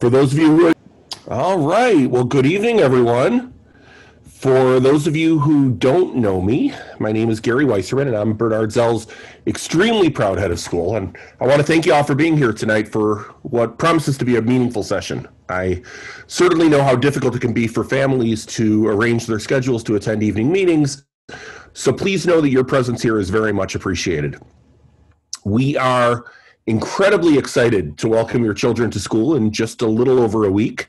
For those of you who, all right, well, good evening, everyone. For those of you who don't know me, my name is Gary Weisserman, and I'm Bernard Zell's extremely proud head of school. And I want to thank you all for being here tonight for what promises to be a meaningful session. I certainly know how difficult it can be for families to arrange their schedules to attend evening meetings, so please know that your presence here is very much appreciated. We are incredibly excited to welcome your children to school in just a little over a week.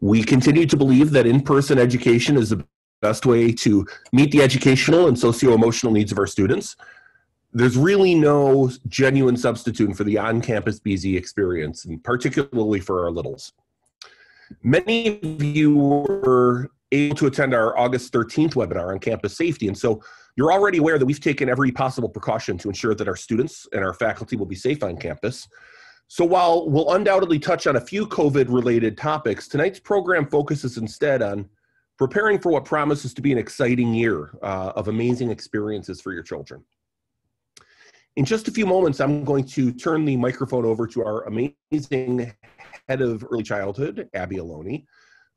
We continue to believe that in person education is the best way to meet the educational and socio emotional needs of our students. There's really no genuine substitute for the on campus BZ experience, and particularly for our littles. Many of you were able to attend our August 13th webinar on campus safety, and so you're already aware that we've taken every possible precaution to ensure that our students and our faculty will be safe on campus. So while we'll undoubtedly touch on a few COVID related topics, tonight's program focuses instead on preparing for what promises to be an exciting year uh, of amazing experiences for your children. In just a few moments, I'm going to turn the microphone over to our amazing head of early childhood, Abby Aloni,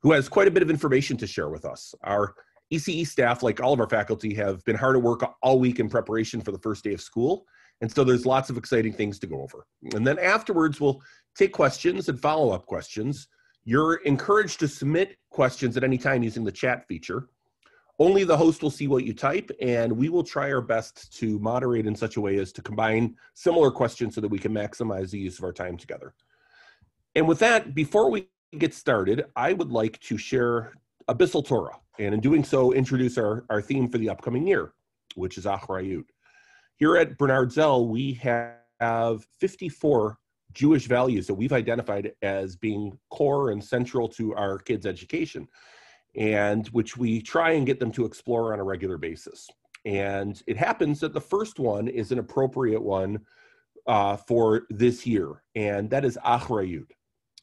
who has quite a bit of information to share with us. Our ECE staff, like all of our faculty, have been hard at work all week in preparation for the first day of school. And so there's lots of exciting things to go over. And then afterwards, we'll take questions and follow up questions. You're encouraged to submit questions at any time using the chat feature. Only the host will see what you type, and we will try our best to moderate in such a way as to combine similar questions so that we can maximize the use of our time together. And with that, before we get started, I would like to share a bissel Torah and in doing so, introduce our, our theme for the upcoming year, which is Achrayut. Here at Bernard Zell, we have 54 Jewish values that we've identified as being core and central to our kids' education, and which we try and get them to explore on a regular basis. And it happens that the first one is an appropriate one uh, for this year, and that is Achrayut.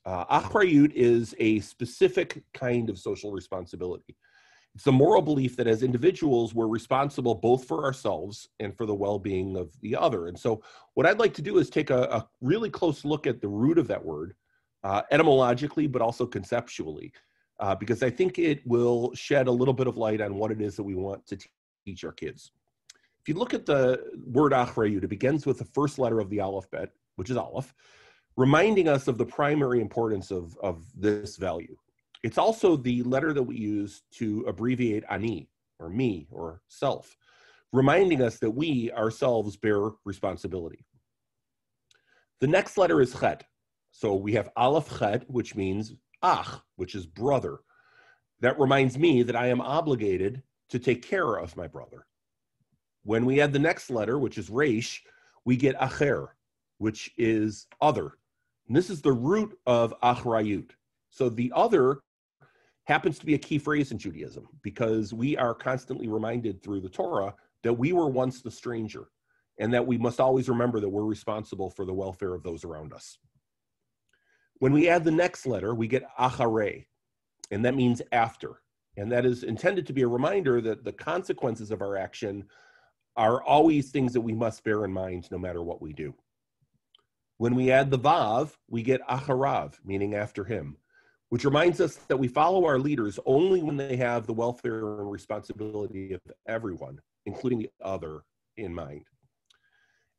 Uh, Achrayut is a specific kind of social responsibility. It's the moral belief that as individuals, we're responsible both for ourselves and for the well being of the other. And so, what I'd like to do is take a, a really close look at the root of that word, uh, etymologically, but also conceptually, uh, because I think it will shed a little bit of light on what it is that we want to teach our kids. If you look at the word achrayut, it begins with the first letter of the alphabet, which is aleph, reminding us of the primary importance of, of this value. It's also the letter that we use to abbreviate ani, or me, or self, reminding us that we ourselves bear responsibility. The next letter is chet. So we have aleph chet, which means ach, which is brother. That reminds me that I am obligated to take care of my brother. When we add the next letter, which is resh, we get acher, which is other. And this is the root of achrayut. So the other happens to be a key phrase in Judaism because we are constantly reminded through the Torah that we were once the stranger and that we must always remember that we're responsible for the welfare of those around us. When we add the next letter, we get achare, and that means after. And that is intended to be a reminder that the consequences of our action are always things that we must bear in mind no matter what we do. When we add the vav, we get acharav, meaning after him which reminds us that we follow our leaders only when they have the welfare and responsibility of everyone, including the other, in mind.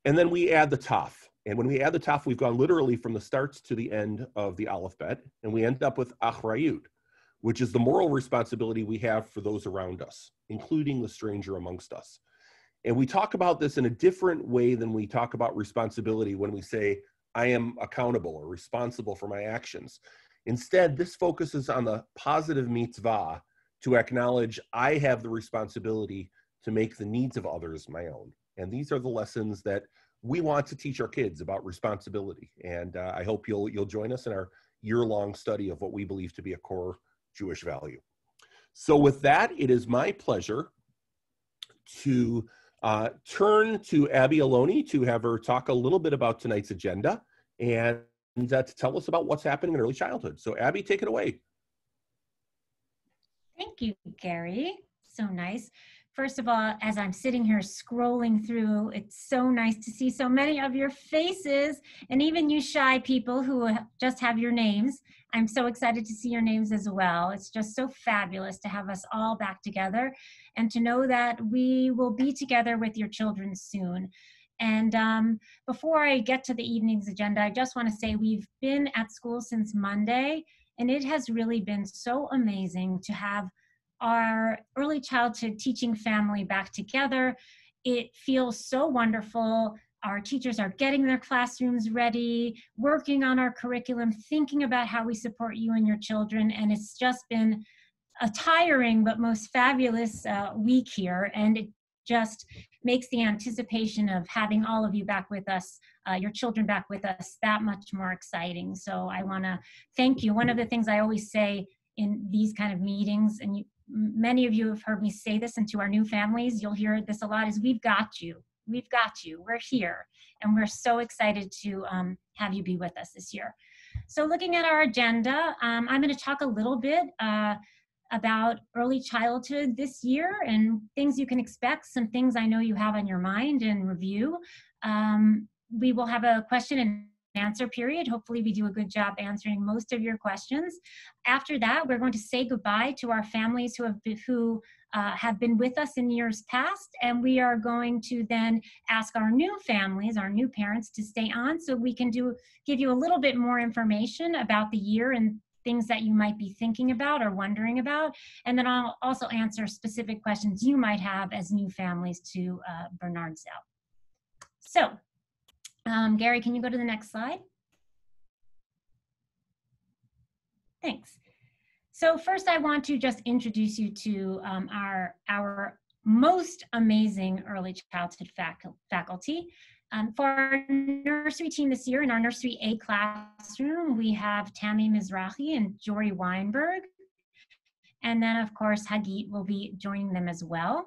And then we add the taf. And when we add the taf, we've gone literally from the starts to the end of the alphabet, and we end up with achrayut, which is the moral responsibility we have for those around us, including the stranger amongst us. And we talk about this in a different way than we talk about responsibility when we say, I am accountable or responsible for my actions. Instead, this focuses on the positive mitzvah to acknowledge I have the responsibility to make the needs of others my own. And these are the lessons that we want to teach our kids about responsibility. And uh, I hope you'll you'll join us in our year-long study of what we believe to be a core Jewish value. So with that, it is my pleasure to uh, turn to Abby Aloni to have her talk a little bit about tonight's agenda and uh, to tell us about what's happening in early childhood. So, Abby, take it away. Thank you, Gary. So nice. First of all, as I'm sitting here scrolling through, it's so nice to see so many of your faces and even you shy people who just have your names. I'm so excited to see your names as well. It's just so fabulous to have us all back together and to know that we will be together with your children soon. And um, before I get to the evening's agenda, I just want to say we've been at school since Monday, and it has really been so amazing to have our early childhood teaching family back together. It feels so wonderful. Our teachers are getting their classrooms ready, working on our curriculum, thinking about how we support you and your children. And it's just been a tiring but most fabulous uh, week here. And it just makes the anticipation of having all of you back with us, uh, your children back with us, that much more exciting. So I want to thank you. One of the things I always say in these kind of meetings, and you, many of you have heard me say this, and to our new families, you'll hear this a lot, is we've got you. We've got you. We're here. And we're so excited to um, have you be with us this year. So looking at our agenda, um, I'm going to talk a little bit uh, about early childhood this year and things you can expect, some things I know you have on your mind and review. Um, we will have a question and answer period. Hopefully we do a good job answering most of your questions. After that, we're going to say goodbye to our families who have been, who uh, have been with us in years past, and we are going to then ask our new families, our new parents, to stay on so we can do give you a little bit more information about the year and things that you might be thinking about or wondering about. And then I'll also answer specific questions you might have as new families to uh, Bernard Zell. So, um, Gary, can you go to the next slide? Thanks. So first I want to just introduce you to um, our, our most amazing early childhood faculty. Um, for our nursery team this year, in our nursery A classroom, we have Tammy Mizrahi and Jory Weinberg. And then, of course, Hagit will be joining them as well.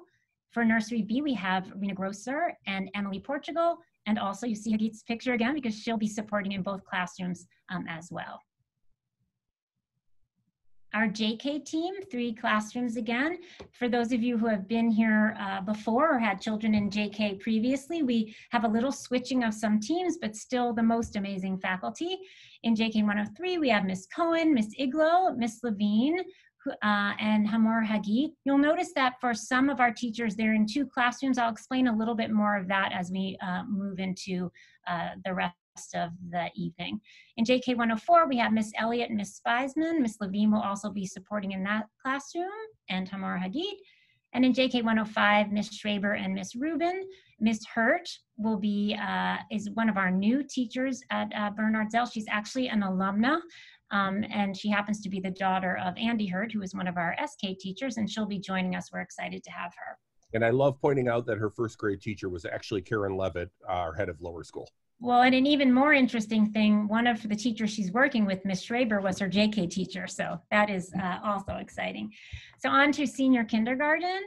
For nursery B, we have Rena Grosser and Emily Portugal. And also, you see Hagit's picture again because she'll be supporting in both classrooms um, as well. Our JK team, three classrooms again. For those of you who have been here uh, before or had children in JK previously, we have a little switching of some teams, but still the most amazing faculty. In JK 103, we have Miss Cohen, Miss Iglo, Miss Levine, uh, and Hamor Hagi. You'll notice that for some of our teachers, they're in two classrooms. I'll explain a little bit more of that as we uh, move into uh, the rest of the evening. In JK 104, we have Miss Elliott and Miss Spiesman. Miss Levine will also be supporting in that classroom, and Tamara Hagit. And in JK 105, Miss Schraber and Miss Rubin. Miss Hurt will be, uh, is one of our new teachers at uh, Bernard Zell. She's actually an alumna, um, and she happens to be the daughter of Andy Hurt, who is one of our SK teachers, and she'll be joining us. We're excited to have her. And I love pointing out that her first grade teacher was actually Karen Levitt, our head of lower school. Well, and an even more interesting thing, one of the teachers she's working with, Miss Schraber, was her JK teacher. So that is uh, also exciting. So on to senior kindergarten.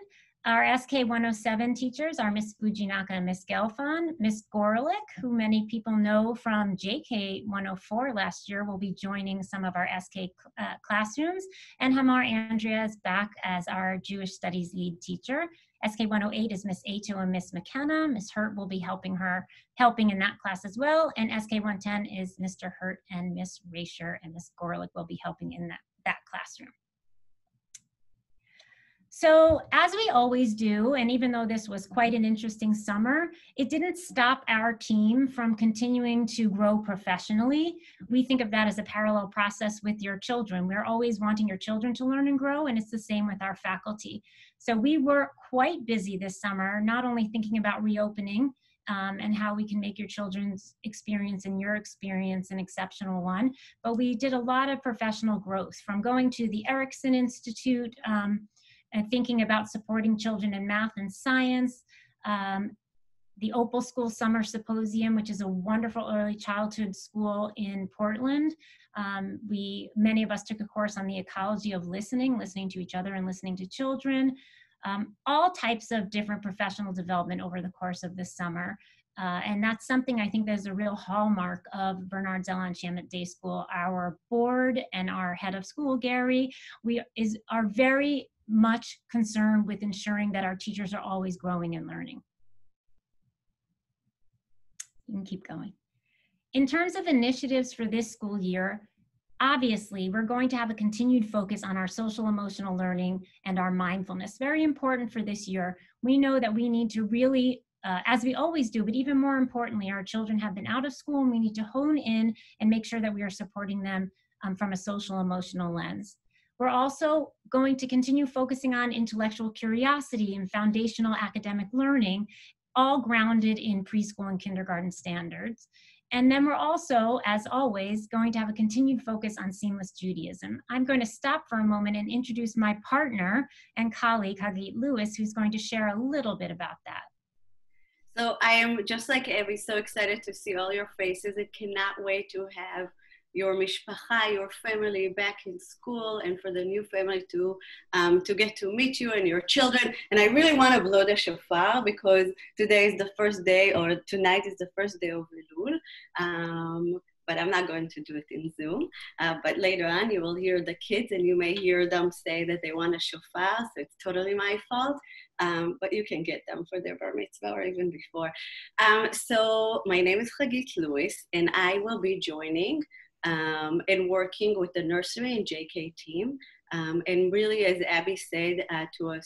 Our SK 107 teachers are Miss Fujinaka and Miss Gelfon. Miss Gorlick, who many people know from JK 104 last year, will be joining some of our SK uh, classrooms. And Hamar Andrea is back as our Jewish Studies lead teacher. SK108 is Miss Ato and Miss McKenna. Miss Hurt will be helping her, helping in that class as well. And SK110 is Mr. Hurt and Miss Rasher and Miss Gorlick will be helping in that, that classroom. So as we always do, and even though this was quite an interesting summer, it didn't stop our team from continuing to grow professionally. We think of that as a parallel process with your children. We're always wanting your children to learn and grow, and it's the same with our faculty. So we were quite busy this summer, not only thinking about reopening, um, and how we can make your children's experience and your experience an exceptional one. But we did a lot of professional growth from going to the Erickson Institute, um, and thinking about supporting children in math and science. Um, the Opal School Summer Symposium, which is a wonderful early childhood school in Portland. Um, we, many of us took a course on the ecology of listening, listening to each other and listening to children. Um, all types of different professional development over the course of this summer. Uh, and that's something I think there's a real hallmark of Bernard Zell Anshe Emet Day School. Our board and our head of school, Gary, we is are very much concern with ensuring that our teachers are always growing and learning. You can keep going. In terms of initiatives for this school year, obviously we're going to have a continued focus on our social emotional learning and our mindfulness. Very important for this year. We know that we need to really uh, as we always do, but even more importantly, our children have been out of school and we need to hone in and make sure that we are supporting them um, from a social emotional lens. We're also going to continue focusing on intellectual curiosity and foundational academic learning, all grounded in preschool and kindergarten standards. And then we're also, as always, going to have a continued focus on seamless Judaism. I'm going to stop for a moment and introduce my partner and colleague, Hagit Lewis, who's going to share a little bit about that. So I am just like Abby, so excited to see all your faces. I cannot wait to have your mishpacha, your family back in school, and for the new family to um, to get to meet you and your children. And I really want to blow the shofar because today is the first day, or tonight is the first day of Elul. Um, but I'm not going to do it in Zoom. Uh, but later on, you will hear the kids, and you may hear them say that they want a shofar. So it's totally my fault. Um, but you can get them for their bar mitzvah or even before. Um, so my name is Chagit Lewis, and I will be joining um, and working with the nursery and JK team. Um, and really, as Abby said, uh, to a,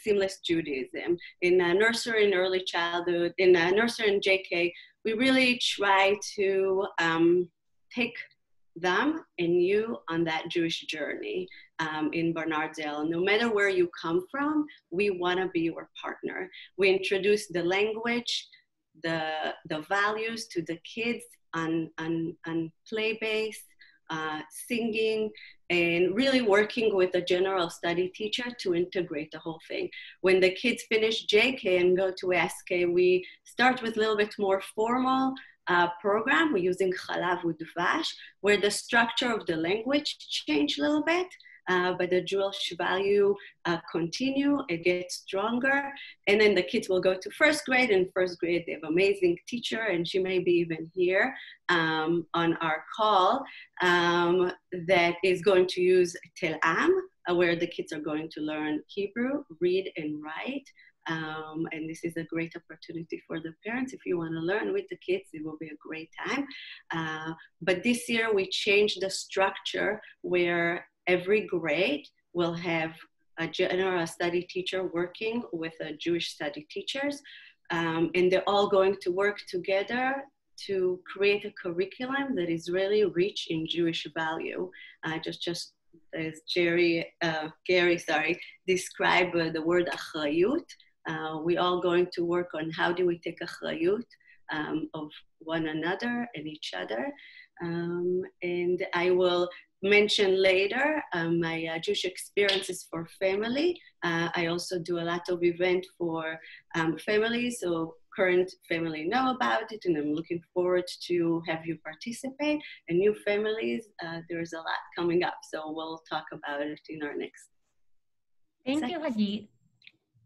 seamless Judaism. In nursery and early childhood, in nursery and JK, we really try to um, take them and you on that Jewish journey um, in Bernard Zell. No matter where you come from, we want to be your partner. We introduce the language, the, the values to the kids on, on, on play base, uh, singing, and really working with a general study teacher to integrate the whole thing. When the kids finish JK and go to SK, we start with a little bit more formal uh, program. We're using Chalav Udvash, where the structure of the language change a little bit uh, but the Jewish value uh, continue, it gets stronger. And then the kids will go to first grade. In first grade, they have amazing teacher, and she may be even here um, on our call um, that is going to use Tal Am, uh, where the kids are going to learn Hebrew, read and write. Um, and this is a great opportunity for the parents. If you want to learn with the kids, it will be a great time. Uh, but this year we changed the structure where every grade will have a general study teacher working with a Jewish study teachers, um, and they're all going to work together to create a curriculum that is really rich in Jewish value. Uh, just, just as Jerry, uh, Gary, sorry, described uh, the word achrayut. Uh, we all going to work on how do we take achrayut um, of one another and each other. Um, and I will mention later um, my uh, Jewish experiences for family. Uh, I also do a lot of event for um, families, so current family know about it, and I'm looking forward to have you participate. And new families, uh, there's a lot coming up, so we'll talk about it in our next. Thank section. you, Hagit.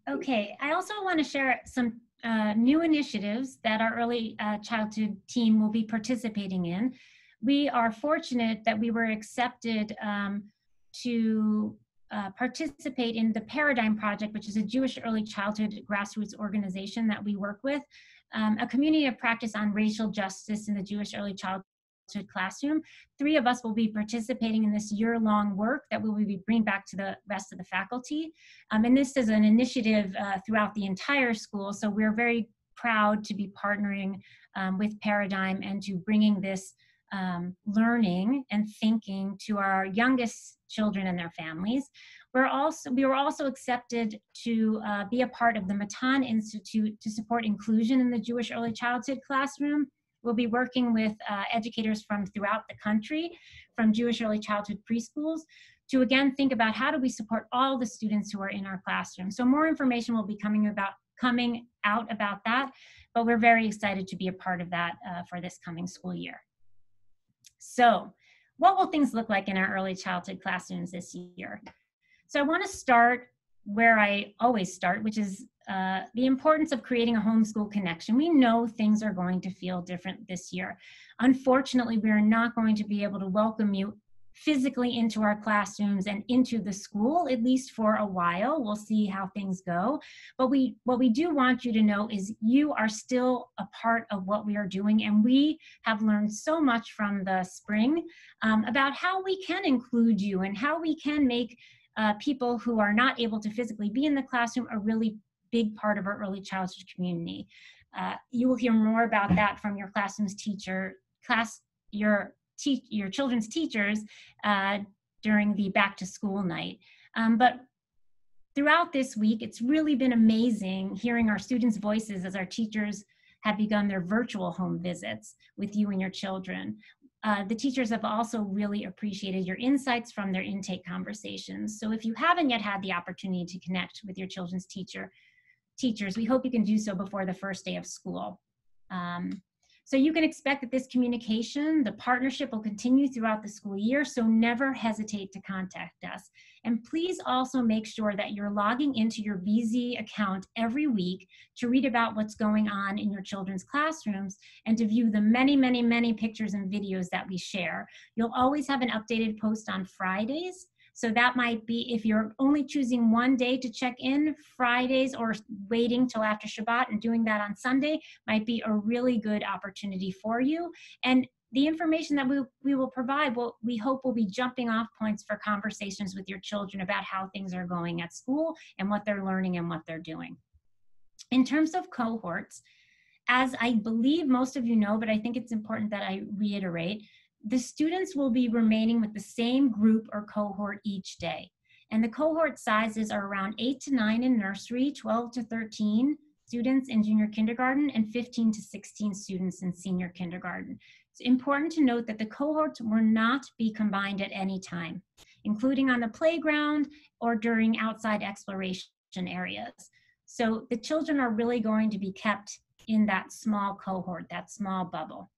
Okay, I also want to share some uh, new initiatives that our early uh, childhood team will be participating in we are fortunate that we were accepted um, to uh, participate in the Paradigm Project, which is a Jewish early childhood grassroots organization that we work with, um, a community of practice on racial justice in the Jewish early childhood classroom. Three of us will be participating in this year-long work that we will be bringing back to the rest of the faculty. Um, and this is an initiative uh, throughout the entire school, so we're very proud to be partnering um, with Paradigm and to bringing this um, learning and thinking to our youngest children and their families. We're also, we were also accepted to uh, be a part of the Matan Institute to support inclusion in the Jewish early childhood classroom. We'll be working with uh, educators from throughout the country, from Jewish early childhood preschools, to again think about how do we support all the students who are in our classroom. So more information will be coming about coming out about that, but we're very excited to be a part of that uh, for this coming school year. So what will things look like in our early childhood classrooms this year? So I want to start where I always start, which is uh, the importance of creating a homeschool connection. We know things are going to feel different this year. Unfortunately, we are not going to be able to welcome you physically into our classrooms and into the school at least for a while. We'll see how things go. But we what we do want you to know is you are still a part of what we are doing and we have learned so much from the spring um, about how we can include you and how we can make uh, people who are not able to physically be in the classroom a really big part of our early childhood community. Uh, you will hear more about that from your classroom's teacher class your teach your children's teachers uh, during the back to school night. Um, but throughout this week, it's really been amazing hearing our students' voices as our teachers have begun their virtual home visits with you and your children. Uh, the teachers have also really appreciated your insights from their intake conversations. So if you haven't yet had the opportunity to connect with your children's teacher, teachers, we hope you can do so before the first day of school. Um, so you can expect that this communication, the partnership will continue throughout the school year, so never hesitate to contact us. And please also make sure that you're logging into your BZ account every week to read about what's going on in your children's classrooms and to view the many, many, many pictures and videos that we share. You'll always have an updated post on Fridays so that might be if you're only choosing one day to check in, Fridays or waiting till after Shabbat and doing that on Sunday might be a really good opportunity for you. And the information that we, we will provide will we hope will be jumping off points for conversations with your children about how things are going at school and what they're learning and what they're doing. In terms of cohorts, as I believe most of you know, but I think it's important that I reiterate, the students will be remaining with the same group or cohort each day. And the cohort sizes are around 8 to 9 in nursery, 12 to 13 students in junior kindergarten, and 15 to 16 students in senior kindergarten. It's important to note that the cohorts will not be combined at any time, including on the playground or during outside exploration areas. So the children are really going to be kept in that small cohort, that small bubble.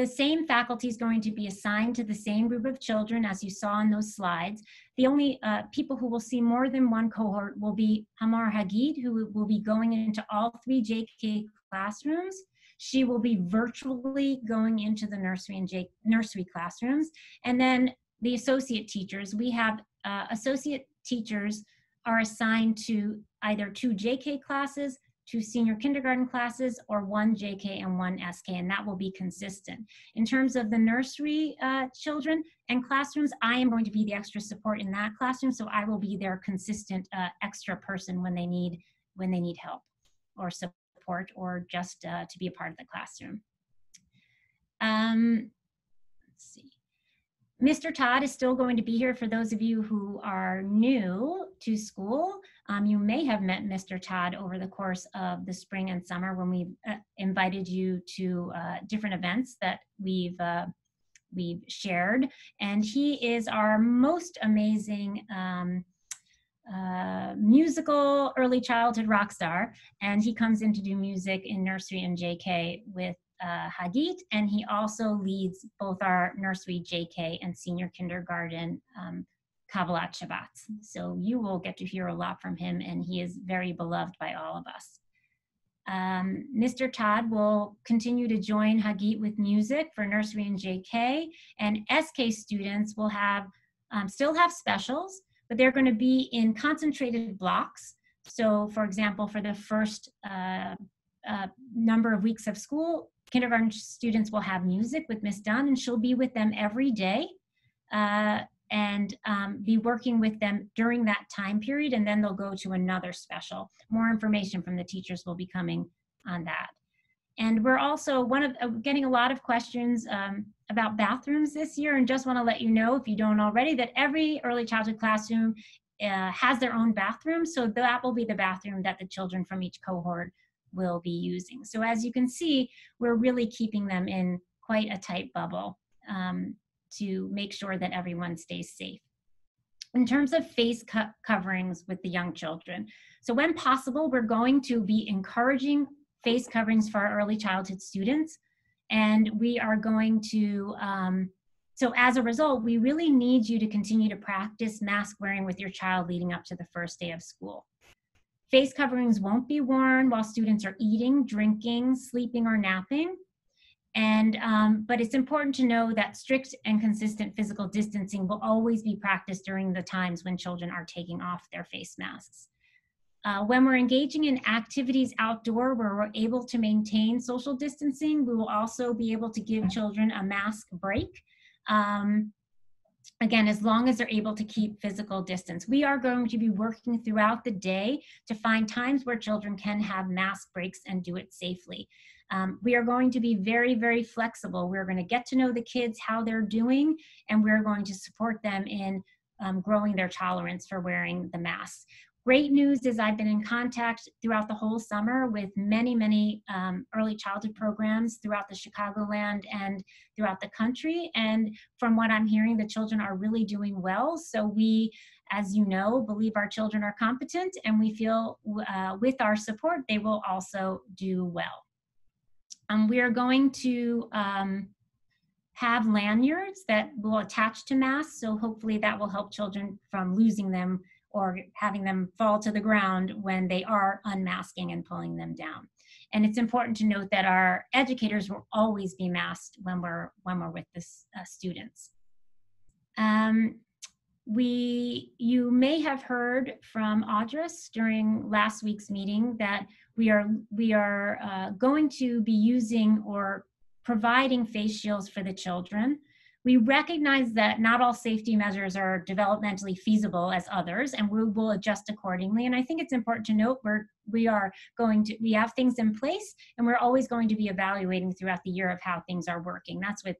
The same faculty is going to be assigned to the same group of children as you saw in those slides. The only uh, people who will see more than one cohort will be Hamar Hagit, who will be going into all three JK classrooms. She will be virtually going into the nursery and J nursery classrooms. And then the associate teachers, we have uh, associate teachers are assigned to either two JK classes, two senior kindergarten classes or one JK and one SK, and that will be consistent. In terms of the nursery uh, children and classrooms, I am going to be the extra support in that classroom, so I will be their consistent uh, extra person when they need when they need help or support or just uh, to be a part of the classroom. Um, let's see. Mr. Todd is still going to be here for those of you who are new to school. Um, you may have met Mr. Todd over the course of the spring and summer when we uh, invited you to uh, different events that we've uh, we've shared. And he is our most amazing um, uh, musical early childhood rock star. And he comes in to do music in nursery and JK with uh, Hagit, and he also leads both our nursery JK and senior kindergarten um, Kabbalat Shabbat. So you will get to hear a lot from him, and he is very beloved by all of us. Um, Mr. Todd will continue to join Hagit with music for nursery and JK, and SK students will have um, still have specials, but they're going to be in concentrated blocks. So, for example, for the first uh, uh, number of weeks of school, kindergarten students will have music with Miss Dunn, and she'll be with them every day. Uh, and um, be working with them during that time period, and then they'll go to another special. More information from the teachers will be coming on that. And we're also one of uh, getting a lot of questions um, about bathrooms this year, and just want to let you know, if you don't already, that every early childhood classroom uh, has their own bathroom. So that will be the bathroom that the children from each cohort will be using. So as you can see, we're really keeping them in quite a tight bubble. Um, to make sure that everyone stays safe. In terms of face co coverings with the young children, so when possible, we're going to be encouraging face coverings for our early childhood students, and we are going to, um, so as a result, we really need you to continue to practice mask wearing with your child leading up to the first day of school. Face coverings won't be worn while students are eating, drinking, sleeping, or napping And, um, but it's important to know that strict and consistent physical distancing will always be practiced during the times when children are taking off their face masks. Uh, when we're engaging in activities outdoor where we're able to maintain social distancing, we will also be able to give children a mask break. Um, again, as long as they're able to keep physical distance. We are going to be working throughout the day to find times where children can have mask breaks and do it safely. Um, we are going to be very, very flexible. We're going to get to know the kids, how they're doing, and we're going to support them in um, growing their tolerance for wearing the mask. Great news is I've been in contact throughout the whole summer with many, many um, early childhood programs throughout the Chicagoland and throughout the country. And from what I'm hearing, the children are really doing well. So we, as you know, believe our children are competent and we feel uh, with our support, they will also do well. Um, we are going to um, have lanyards that will attach to masks. So hopefully that will help children from losing them or having them fall to the ground when they are unmasking and pulling them down. And it's important to note that our educators will always be masked when we're when we're with the uh, students. Um, we, you may have heard from Audris during last week's meeting that we are we are uh, going to be using or providing face shields for the children we recognize that not all safety measures are developmentally feasible as others, and we will adjust accordingly. And I think it's important to note we're, we are going to, we have things in place, and we're always going to be evaluating throughout the year of how things are working. That's with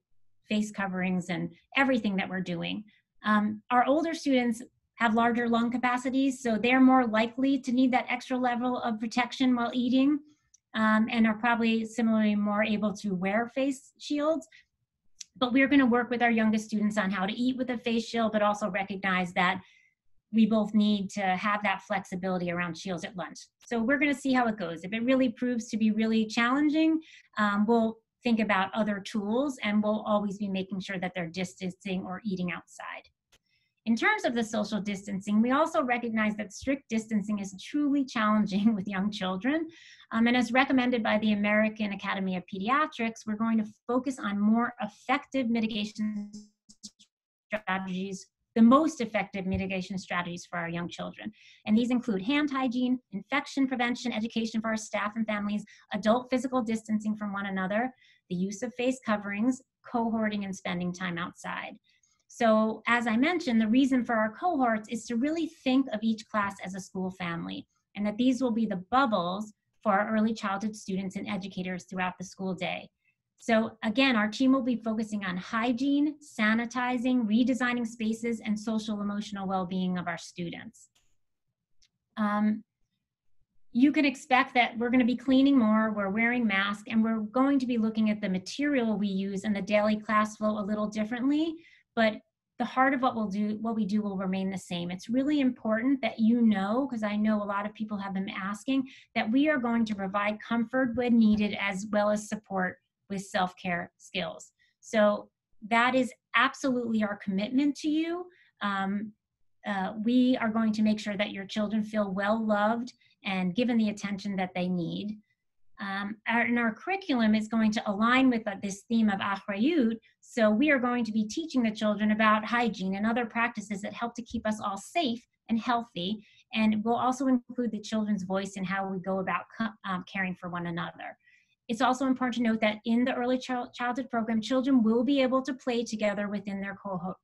face coverings and everything that we're doing. Um, our older students have larger lung capacities, so they're more likely to need that extra level of protection while eating. Um, and are probably similarly more able to wear face shields but we're going to work with our youngest students on how to eat with a face shield, but also recognize that we both need to have that flexibility around shields at lunch. So we're going to see how it goes. If it really proves to be really challenging, um, we'll think about other tools and we'll always be making sure that they're distancing or eating outside. In terms of the social distancing, we also recognize that strict distancing is truly challenging with young children. Um, and as recommended by the American Academy of Pediatrics, we're going to focus on more effective mitigation strategies, the most effective mitigation strategies for our young children. And these include hand hygiene, infection prevention, education for our staff and families, adult physical distancing from one another, the use of face coverings, cohorting, and spending time outside. So as I mentioned, the reason for our cohorts is to really think of each class as a school family and that these will be the bubbles for our early childhood students and educators throughout the school day. So again, our team will be focusing on hygiene, sanitizing, redesigning spaces, and social emotional well-being of our students. Um, you can expect that we're going to be cleaning more, we're wearing masks, and we're going to be looking at the material we use and the daily class flow a little differently but the heart of what we'll do what we do will remain the same. It's really important that you know because i know a lot of people have been asking that we are going to provide comfort when needed as well as support with self-care skills. So that is absolutely our commitment to you. Um, uh, we are going to make sure that your children feel well loved and given the attention that they need um, our, and our curriculum is going to align with uh, this theme of achrayut. So we are going to be teaching the children about hygiene and other practices that help to keep us all safe and healthy. And we'll also include the children's voice in how we go about um, caring for one another. It's also important to note that in the early childhood program, children will be able to play together within their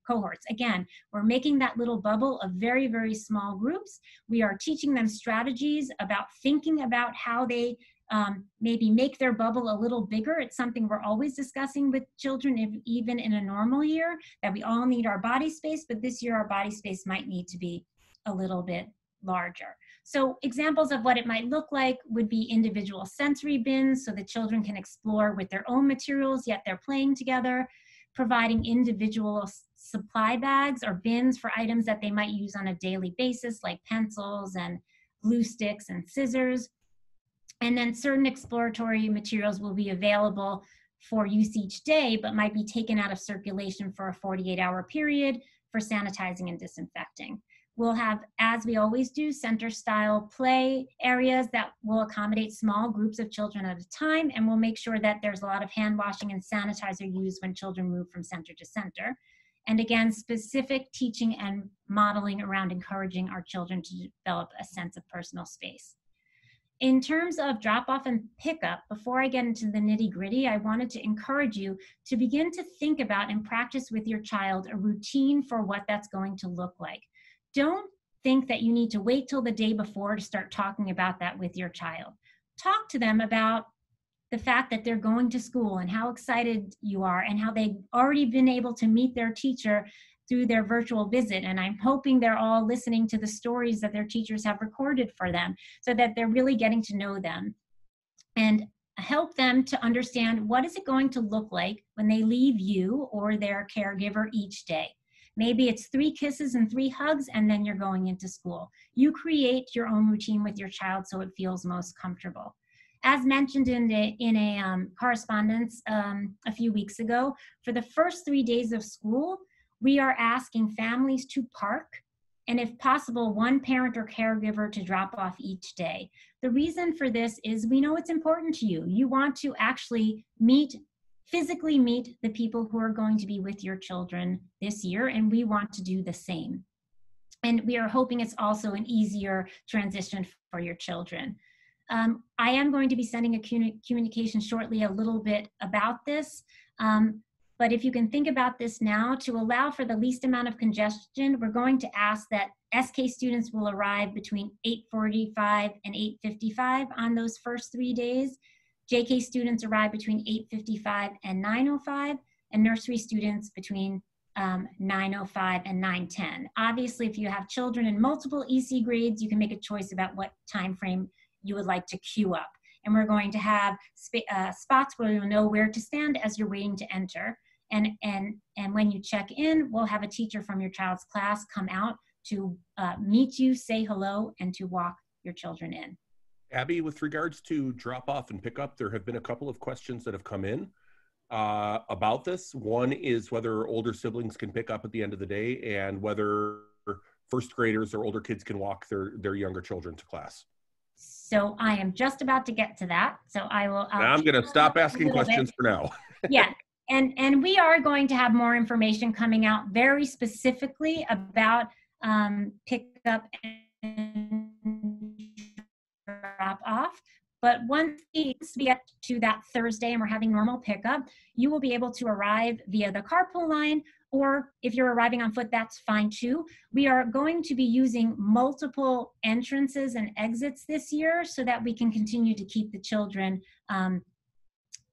cohorts. Again, we're making that little bubble of very, very small groups. We are teaching them strategies about thinking about how they um, maybe make their bubble a little bigger. It's something we're always discussing with children, if, even in a normal year, that we all need our body space, but this year our body space might need to be a little bit larger. So examples of what it might look like would be individual sensory bins so the children can explore with their own materials, yet they're playing together, providing individual supply bags or bins for items that they might use on a daily basis, like pencils and glue sticks and scissors, and then certain exploratory materials will be available for use each day, but might be taken out of circulation for a 48 hour period for sanitizing and disinfecting. We'll have, as we always do, center style play areas that will accommodate small groups of children at a time, and we'll make sure that there's a lot of hand washing and sanitizer used when children move from center to center. And again, specific teaching and modeling around encouraging our children to develop a sense of personal space. In terms of drop off and pickup, before I get into the nitty gritty, I wanted to encourage you to begin to think about and practice with your child a routine for what that's going to look like don't think that you need to wait till the day before to start talking about that with your child. Talk to them about the fact that they're going to school and how excited you are and how they've already been able to meet their teacher through their virtual visit. And I'm hoping they're all listening to the stories that their teachers have recorded for them so that they're really getting to know them. And help them to understand what is it going to look like when they leave you or their caregiver each day. Maybe it's three kisses and three hugs, and then you're going into school. You create your own routine with your child so it feels most comfortable. As mentioned in, the, in a um, correspondence um, a few weeks ago, for the first three days of school, we are asking families to park and if possible, one parent or caregiver to drop off each day. The reason for this is we know it's important to you. You want to actually meet physically meet the people who are going to be with your children this year, and we want to do the same. And we are hoping it's also an easier transition for your children. Um, I am going to be sending a communication shortly a little bit about this. Um, but if you can think about this now, to allow for the least amount of congestion, we're going to ask that SK students will arrive between 8.45 and 8.55 on those first three days, JK students arrive between 8.55 and 9.05, and nursery students between um, 9.05 and 9.10. Obviously, if you have children in multiple EC grades, you can make a choice about what time frame you would like to queue up. And we're going to have sp uh, spots where you'll know where to stand as you're waiting to enter. And, and, and when you check in, we'll have a teacher from your child's class come out to uh, meet you, say hello, and to walk your children in. Abby, with regards to drop off and pick up, there have been a couple of questions that have come in uh, about this. One is whether older siblings can pick up at the end of the day and whether first graders or older kids can walk their, their younger children to class. So I am just about to get to that. So I will. I'll I'm going to stop asking questions bit. for now. yeah. And, and we are going to have more information coming out very specifically about um, pickup and drop off. But once we get to that Thursday and we're having normal pickup, you will be able to arrive via the carpool line, or if you're arriving on foot, that's fine too. We are going to be using multiple entrances and exits this year so that we can continue to keep the children um,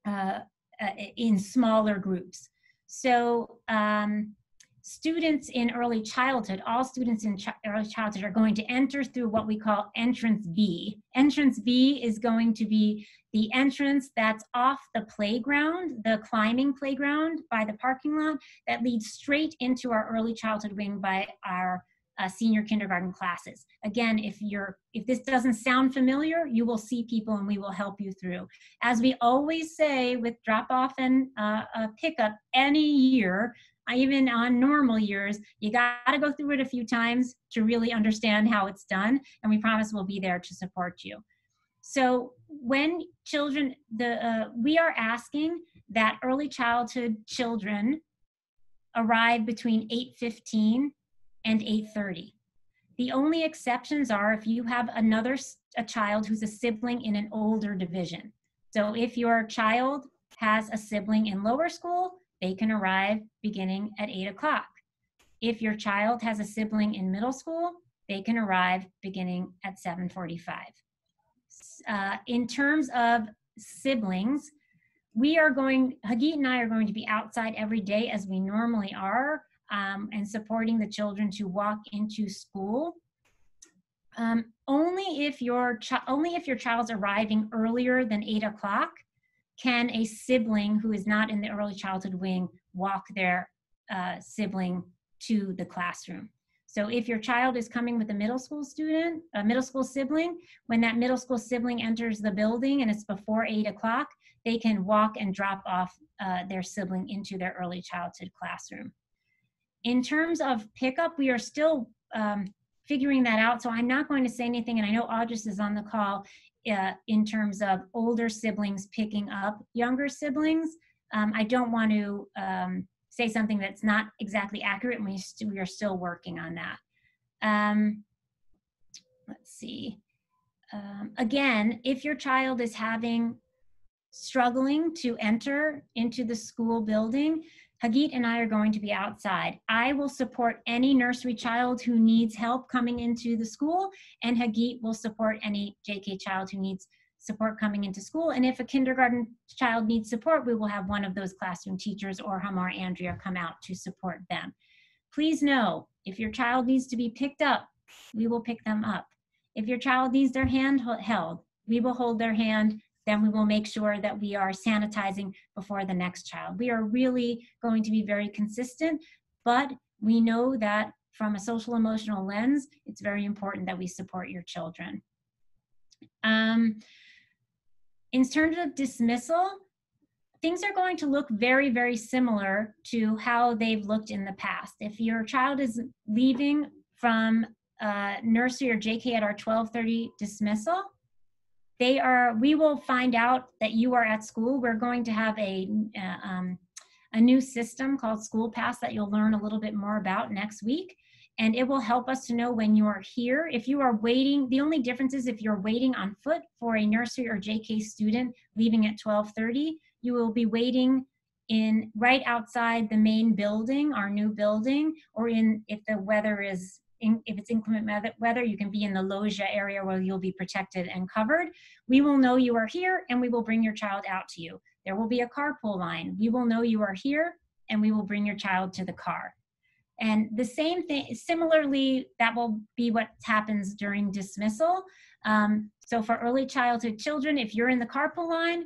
uh, uh in smaller groups. So um, students in early childhood, all students in ch early childhood are going to enter through what we call entrance B. Entrance B is going to be the entrance that's off the playground, the climbing playground by the parking lot that leads straight into our early childhood wing by our uh, senior kindergarten classes. Again, if you're if this doesn't sound familiar, you will see people and we will help you through. As we always say with drop off and uh, pickup any year, even on normal years, you got to go through it a few times to really understand how it's done. And we promise we'll be there to support you. So when children, the uh, we are asking that early childhood children arrive between 8:15 and 8:30. The only exceptions are if you have another a child who's a sibling in an older division. So if your child has a sibling in lower school, they can arrive beginning at 8 o'clock. If your child has a sibling in middle school, they can arrive beginning at 7.45. Uh, in terms of siblings, we are going, Hagit and I are going to be outside every day as we normally are um, and supporting the children to walk into school. Um, only if your only if your child's arriving earlier than eight o'clock can a sibling who is not in the early childhood wing walk their uh, sibling to the classroom? So if your child is coming with a middle school student, a middle school sibling, when that middle school sibling enters the building and it's before eight o'clock, they can walk and drop off uh, their sibling into their early childhood classroom. In terms of pickup, we are still um, figuring that out. So I'm not going to say anything, and I know Audrey is on the call uh, in terms of older siblings picking up younger siblings. Um, I don't want to um, say something that's not exactly accurate, and we, st- we are still working on that. Um, let's see. Um, again, if your child is having struggling to enter into the school building, Hagit and I are going to be outside. I will support any nursery child who needs help coming into the school, and Hagit will support any JK child who needs support coming into school. And if a kindergarten child needs support, we will have one of those classroom teachers or Hamar Andrea come out to support them. Please know, if your child needs to be picked up, we will pick them up. If your child needs their hand held, we will hold their hand then we will make sure that we are sanitizing before the next child. We are really going to be very consistent, but we know that from a social emotional lens, it's very important that we support your children. Um, in terms of dismissal, things are going to look very, very similar to how they've looked in the past. If your child is leaving from uh, nursery or JK at our 1230 dismissal, they are we will find out that you are at school. We're going to have a uh, um, a new system called school pass that you'll learn a little bit more about next week. And it will help us to know when you are here. If you are waiting the only difference is if you're waiting on foot for a nursery or jk student leaving at 1230 you will be waiting in right outside the main building our new building or in if the weather is in, if it's inclement weather, you can be in the loggia area where you'll be protected and covered. We will know you are here and we will bring your child out to you. There will be a carpool line. We will know you are here and we will bring your child to the car. And the same thing, similarly, that will be what happens during dismissal. Um, so for early childhood children, if you're in the carpool line,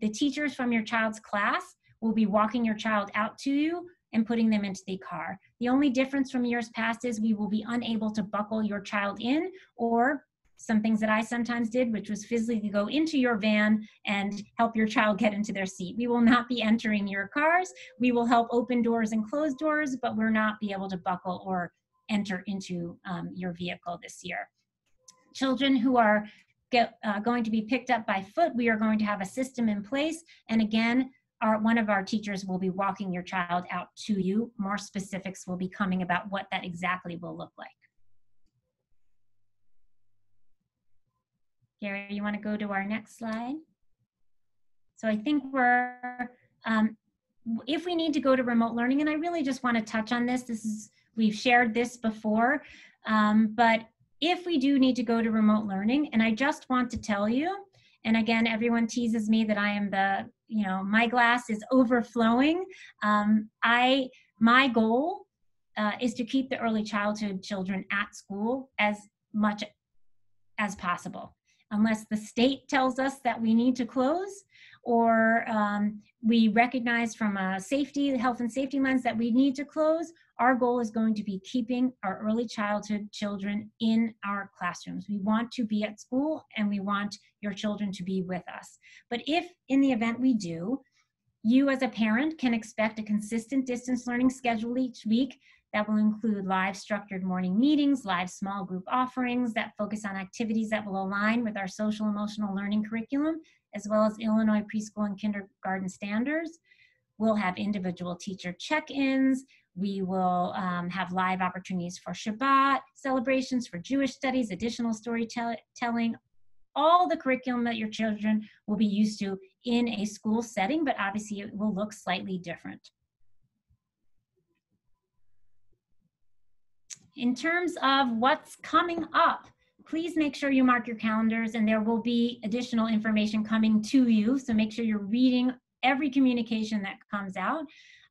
the teachers from your child's class will be walking your child out to you and putting them into the car. The only difference from years past is we will be unable to buckle your child in or some things that I sometimes did, which was physically go into your van and help your child get into their seat. We will not be entering your cars. We will help open doors and close doors, but we're not be able to buckle or enter into um, your vehicle this year. Children who are get, uh, going to be picked up by foot, we are going to have a system in place. And again, our, one of our teachers will be walking your child out to you. More specifics will be coming about what that exactly will look like. Gary, you want to go to our next slide? So I think we're, um, if we need to go to remote learning, and I really just want to touch on this, this is, we've shared this before, um, but if we do need to go to remote learning, and I just want to tell you, and again, everyone teases me that I am the you know my glass is overflowing. Um, i my goal uh, is to keep the early childhood children at school as much as possible. Unless the state tells us that we need to close or um, we recognize from a safety health and safety lens that we need to close our goal is going to be keeping our early childhood children in our classrooms. We want to be at school and we want your children to be with us. But if in the event we do, you as a parent can expect a consistent distance learning schedule each week that will include live structured morning meetings, live small group offerings that focus on activities that will align with our social emotional learning curriculum, as well as Illinois preschool and kindergarten standards. We'll have individual teacher check-ins. We will um, have live opportunities for Shabbat, celebrations for Jewish studies, additional storytelling, all the curriculum that your children will be used to in a school setting, but obviously it will look slightly different. In terms of what's coming up, please make sure you mark your calendars and there will be additional information coming to you. So make sure you're reading every communication that comes out.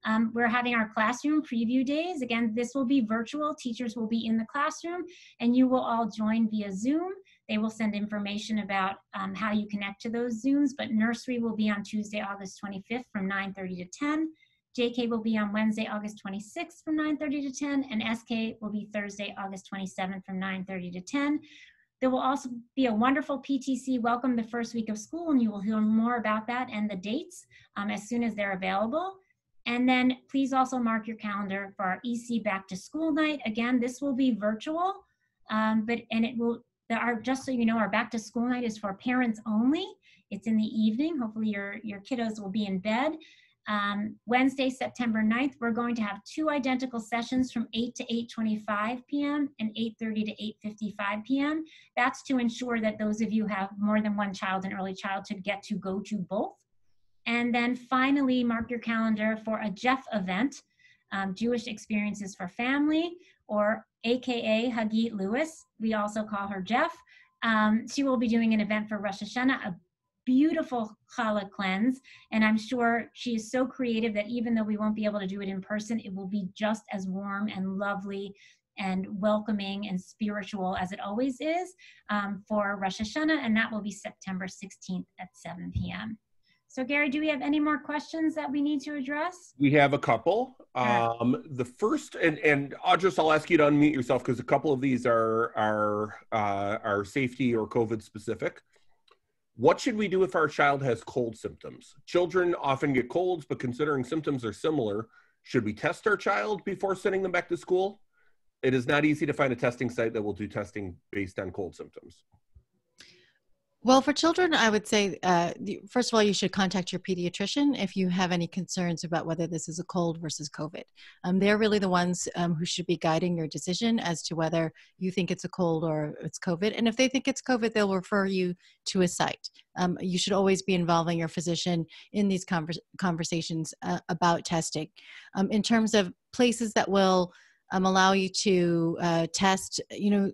Um, we're having our classroom preview days. Again, this will be virtual. Teachers will be in the classroom and you will all join via Zoom. They will send information about um, how you connect to those Zooms, but nursery will be on Tuesday, August 25th from 9.30 to 10. JK will be on Wednesday, August 26th from 9.30 to 10, and SK will be Thursday, August 27th from 9.30 to 10. There will also be a wonderful PTC welcome the first week of school, and you will hear more about that and the dates um, as soon as they're available. And then please also mark your calendar for our EC back to school night. Again, this will be virtual. Um, but and it will. There are just so you know, our back to school night is for parents only. It's in the evening. Hopefully, your your kiddos will be in bed. Um, Wednesday, September 9th, we're going to have two identical sessions from 8 to 8.25 p.m. and 8.30 to 8.55 p.m. That's to ensure that those of you have more than one child in early childhood get to go to both. And then finally, mark your calendar for a Jeff event, um, Jewish Experiences for Family, or AKA Hagit Lewis. We also call her Jeff. Um, she will be doing an event for Rosh Hashanah, beautiful challah cleanse. And I'm sure she is so creative that even though we won't be able to do it in person, it will be just as warm and lovely and welcoming and spiritual as it always is um, for Rosh Hashanah. And that will be September 16th at 7 p.m. So Gary, do we have any more questions that we need to address? We have a couple. Um, the first, and and Audrey, I'll ask you to unmute yourself because a couple of these are are uh, are safety or COVID specific. What should we do if our child has cold symptoms? Children often get colds, but considering symptoms are similar, should we test our child before sending them back to school? It is not easy to find a testing site that will do testing based on cold symptoms. Well, for children, I would say, uh, first of all, you should contact your pediatrician if you have any concerns about whether this is a cold versus COVID. Um, they're really the ones um, who should be guiding your decision as to whether you think it's a cold or it's COVID. And if they think it's COVID, they'll refer you to a site. Um, you should always be involving your physician in these convers- conversations uh, about testing. Um, in terms of places that will um, allow you to uh, test, you know,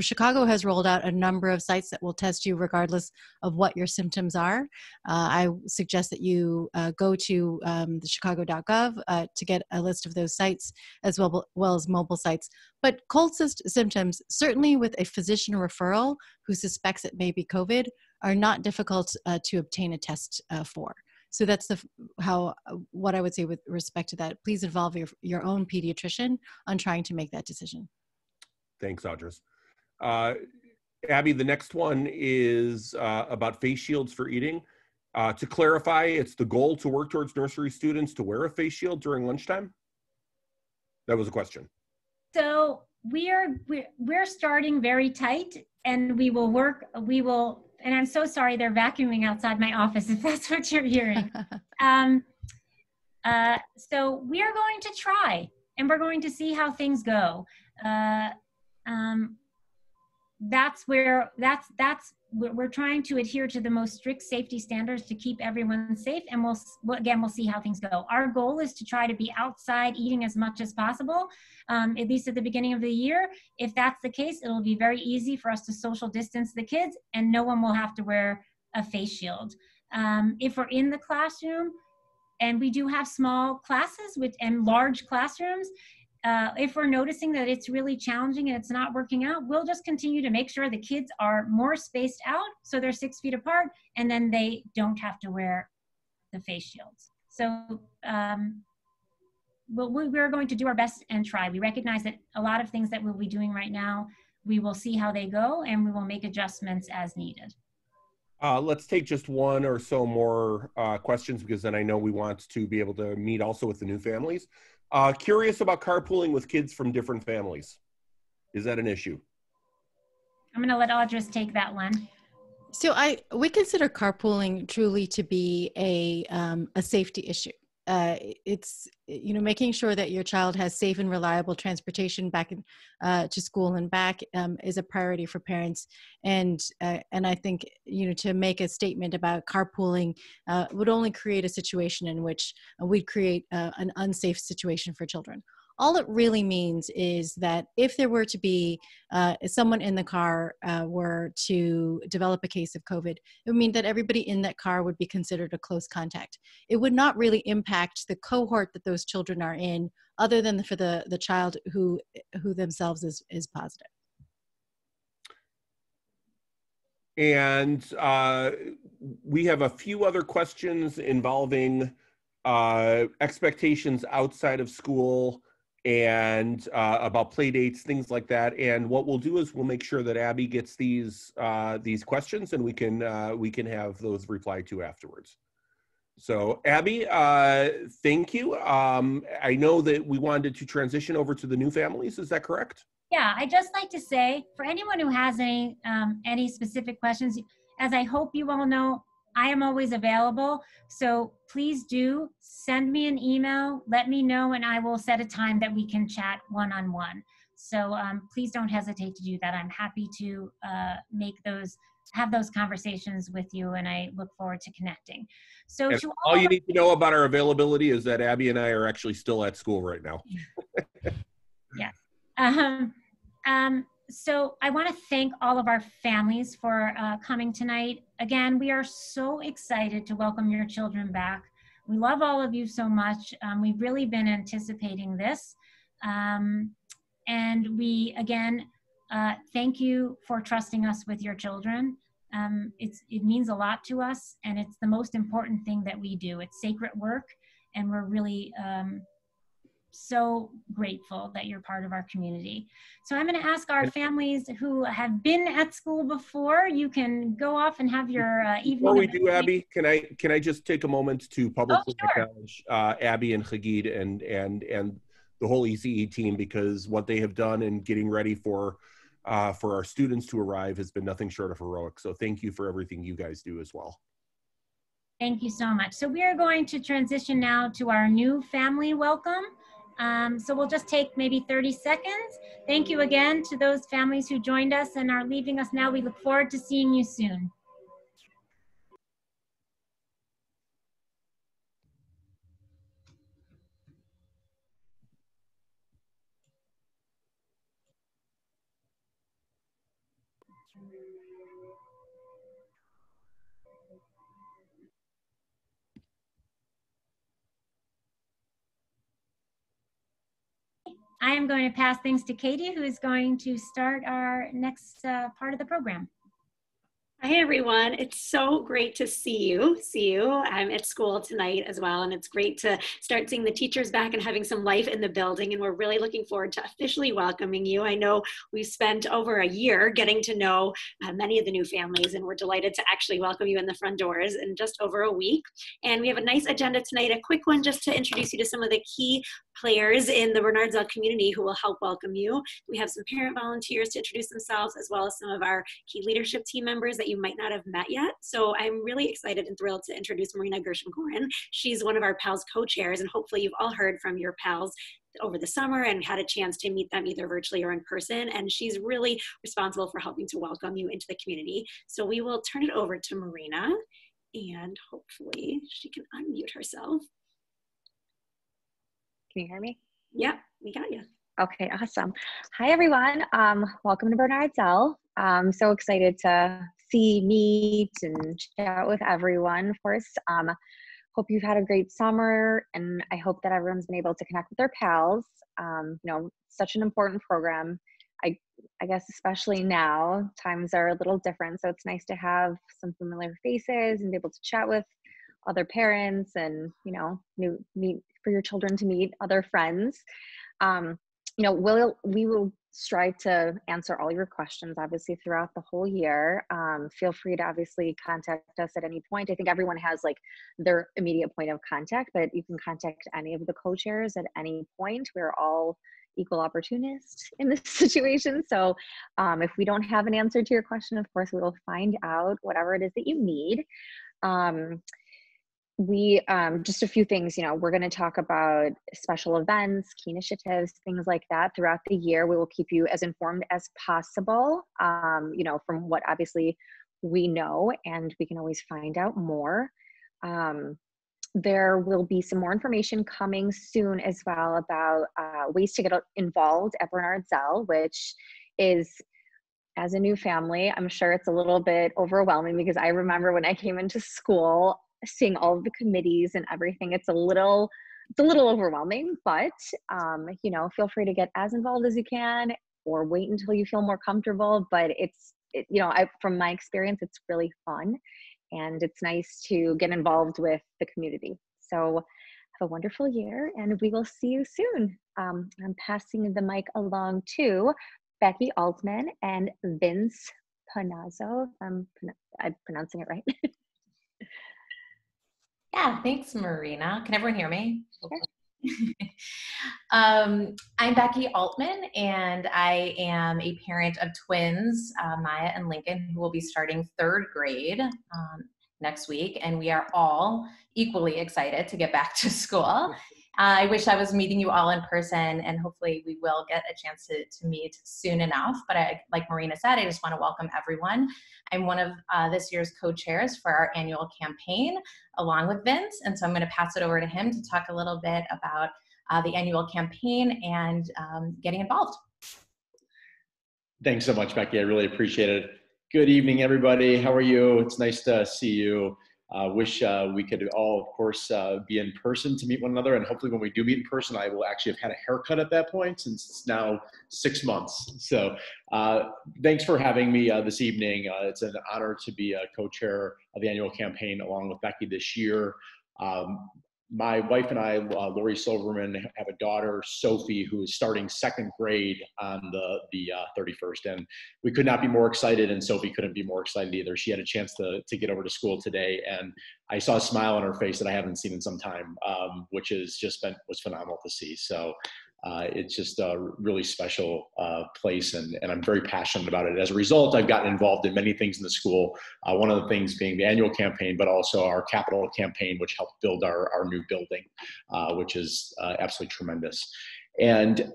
Chicago has rolled out a number of sites that will test you regardless of what your symptoms are. Uh, I suggest that you uh, go to um, the chicago.gov uh, to get a list of those sites as well, well as mobile sites. But cold symptoms, certainly with a physician referral who suspects it may be COVID, are not difficult uh, to obtain a test uh, for. So that's the how uh, what I would say with respect to that. Please involve your your own pediatrician on trying to make that decision. Thanks, Audrey. Uh, Abby, the next one is uh, about face shields for eating. Uh, to clarify, it's the goal to work towards nursery students to wear a face shield during lunchtime? That was a question. So we are we're, we're starting very tight and we will work we will and i'm so sorry they're vacuuming outside my office if that's what you're hearing um, uh, so we are going to try and we're going to see how things go uh, that's where that's that's we're trying to adhere to the most strict safety standards to keep everyone safe. And we'll again we'll see how things go. Our goal is to try to be outside eating as much as possible um, at least at the beginning of the year. If that's the case it'll be very easy for us to social distance the kids and no one will have to wear a face shield. Um, if we're in the classroom and we do have small classes with and large classrooms uh, if we're noticing that it's really challenging and it's not working out, we'll just continue to make sure the kids are more spaced out so they're six feet apart and then they don't have to wear the face shields. So um, we'll, we're going to do our best and try. We recognize that a lot of things that we'll be doing right now, we will see how they go and we will make adjustments as needed. Uh, let's take just one or so more uh, questions because then I know we want to be able to meet also with the new families. Uh, curious about carpooling with kids from different families. Is that an issue? I'm going to let Audris take that one. So I we consider carpooling truly to be a um, a safety issue uh, it's you know making sure that your child has safe and reliable transportation back in, uh, to school and back um, is a priority for parents. And uh, and I think you know to make a statement about carpooling uh, would only create a situation in which we'd create uh, an unsafe situation for children all it really means is that if there were to be uh, someone in the car uh, were to develop a case of COVID, it would mean that everybody in that car would be considered a close contact. It would not really impact the cohort that those children are in, other than for the, the child who, who themselves is, is positive. And uh, we have a few other questions involving uh, expectations outside of school and uh, about play dates, things like that. And what we'll do is we'll make sure that Abby gets these uh, these questions, and we can uh, we can have those replied to afterwards. So Abby, uh, thank you. Um, I know that we wanted to transition over to the new families. Is that correct? Yeah, I just like to say for anyone who has any um, any specific questions, as I hope you all know, I am always available. So please do send me an email, let me know, and I will set a time that we can chat one on one. So um, please don't hesitate to do that. I'm happy to uh, make those have those conversations with you, and I look forward to connecting. So to all all you need to know about our availability is that Abby and I are actually still at school right now. Um, um, so I want to thank all of our families for uh, coming tonight. Again, we are so excited to welcome your children back. We love all of you so much. Um, we've really been anticipating this. Um, and we, again, uh, thank you for trusting us with your children. Um, it means a lot to us, and it's the most important thing that we do. It's sacred work, and we're really um, so grateful that you're part of our community. So I'm going to ask our families who have been at school before. You can go off and have your uh, evening. Before we do, Abby, can I can I just take a moment to publicly Oh, sure. acknowledge uh, Abby and Hagit and and and the whole ECE team because what they have done in getting ready for uh, for our students to arrive has been nothing short of heroic. So thank you for everything you guys do as well. Thank you so much. So we are going to transition now to our new family welcome. Um, so we'll just take maybe 30 seconds. Thank you again to those families who joined us and are leaving us now. We look forward to seeing you soon. I am going to pass things to Katie, who is going to start our next uh, part of the program. Hi, everyone. It's so great to see you. See you. I'm at school tonight as well, and it's great to start seeing the teachers back and having some life in the building. And we're really looking forward to officially welcoming you. I know we've spent over a year getting to know uh, many of the new families, and we're delighted to actually welcome you in the front doors in just over a week. And we have a nice agenda tonight, a quick one just to introduce you to some of the key players in the Bernard Zell community who will help welcome you. We have some parent volunteers to introduce themselves, as well as some of our key leadership team members that you might not have met yet. So I'm really excited and thrilled to introduce Marina Gershom Gorin. She's one of our PALS co-chairs, and hopefully you've all heard from your PALS over the summer and had a chance to meet them either virtually or in person. And she's really responsible for helping to welcome you into the community. So we will turn it over to Marina, and hopefully she can unmute herself. Can you hear me? Yeah, we got you. Okay, awesome. Hi, everyone. Um, welcome to Bernard Zell. I'm so excited to see, meet, and chat with everyone. Of course, um, hope you've had a great summer, and I hope that everyone's been able to connect with their pals. Um, you know, such an important program. I, I guess especially now, times are a little different, so it's nice to have some familiar faces and be able to chat with other parents and you know new meet for your children to meet other friends. Um, you know we'll we will strive to answer all your questions obviously throughout the whole year. Um, feel free to obviously contact us at any point. I think everyone has like their immediate point of contact but you can contact any of the co-chairs at any point. We're all equal opportunists in this situation. So um, if we don't have an answer to your question of course we will find out whatever it is that you need. Um, we um, just a few things you know we're going to talk about special events key initiatives things like that throughout the year. We will keep you as informed as possible um, you know from what obviously we know and we can always find out more. Um, there will be some more information coming soon as well about uh, ways to get involved at bernard zell which is as a new family i'm sure it's a little bit overwhelming because i remember when i came into school seeing all of the committees and everything it's a little it's a little overwhelming but um, you know feel free to get as involved as you can or wait until you feel more comfortable but it's it, you know I, from my experience it's really fun and it's nice to get involved with the community. So have a wonderful year and we will see you soon. Um, i'm passing the mic along to becky altman and vince panazzo i'm, I'm pronouncing it right Yeah, thanks, Marina. Can everyone hear me? Sure. um, I'm Becky Altman, and I am a parent of twins, uh, Maya and Lincoln, who will be starting third grade um, next week. And we are all equally excited to get back to school. I wish I was meeting you all in person, and hopefully, we will get a chance to, to meet soon enough. But I, like Marina said, I just want to welcome everyone. I'm one of uh, this year's co chairs for our annual campaign, along with Vince. And so I'm going to pass it over to him to talk a little bit about uh, the annual campaign and um, getting involved. Thanks so much, Becky. I really appreciate it. Good evening, everybody. How are you? It's nice to see you. Uh, wish uh, we could all, of course, uh, be in person to meet one another. And hopefully, when we do meet in person, I will actually have had a haircut at that point since it's now six months. So, thanks for having me this evening. It's an honor to be a co chair of the annual campaign along with Becky this year. Um, my wife and I, uh, Lori Silverman, have a daughter, Sophie, who is starting second grade on the the uh, 31st, and we could not be more excited, and Sophie couldn't be more excited either. She had a chance to to get over to school today, and I saw a smile on her face that I haven't seen in some time, um, which has just been was phenomenal to see. So uh, it's just a really special uh, place and, and I'm very passionate about it. As a result, I've gotten involved in many things in the school. Uh, one of the things being the annual campaign, but also our capital campaign, which helped build our, our new building, uh, which is uh, absolutely tremendous. And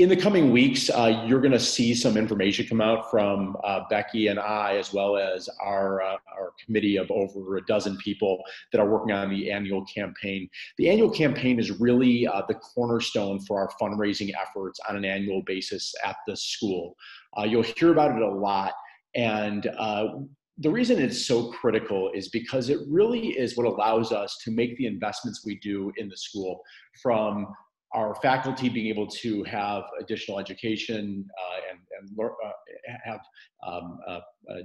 in the coming weeks, uh, you're going to see some information come out from uh, Becky and I, as well as our, uh, our committee of over a dozen people that are working on the annual campaign. The annual campaign is really uh, the cornerstone for our fundraising efforts on an annual basis at the school. Uh, you'll hear about it a lot. And uh, the reason it's so critical is because it really is what allows us to make the investments we do in the school from our faculty being able to have additional education uh, and, and uh, have um, uh,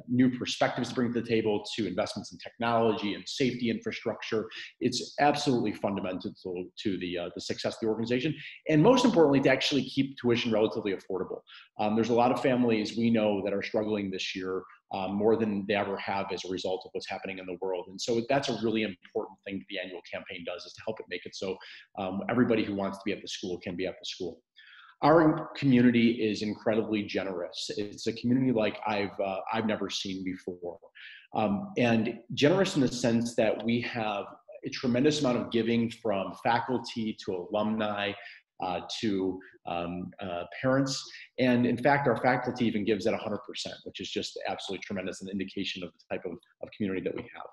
new perspectives to bring to the table to investments in technology and safety infrastructure. It's absolutely fundamental to the, uh, the success of the organization. And most importantly, to actually keep tuition relatively affordable. Um, there's a lot of families we know that are struggling this year um, more than they ever have as a result of what's happening in the world. And so that's a really important thing that the annual campaign does is to help it make it so um, everybody who wants to be at the school can be at the school. Our community is incredibly generous. It's a community like I've, uh, I've never seen before. Um, and generous in the sense that we have a tremendous amount of giving from faculty to alumni uh, to um, uh, parents. And in fact, our faculty even gives at 100%, which is just absolutely tremendous, an indication of the type of, of community that we have.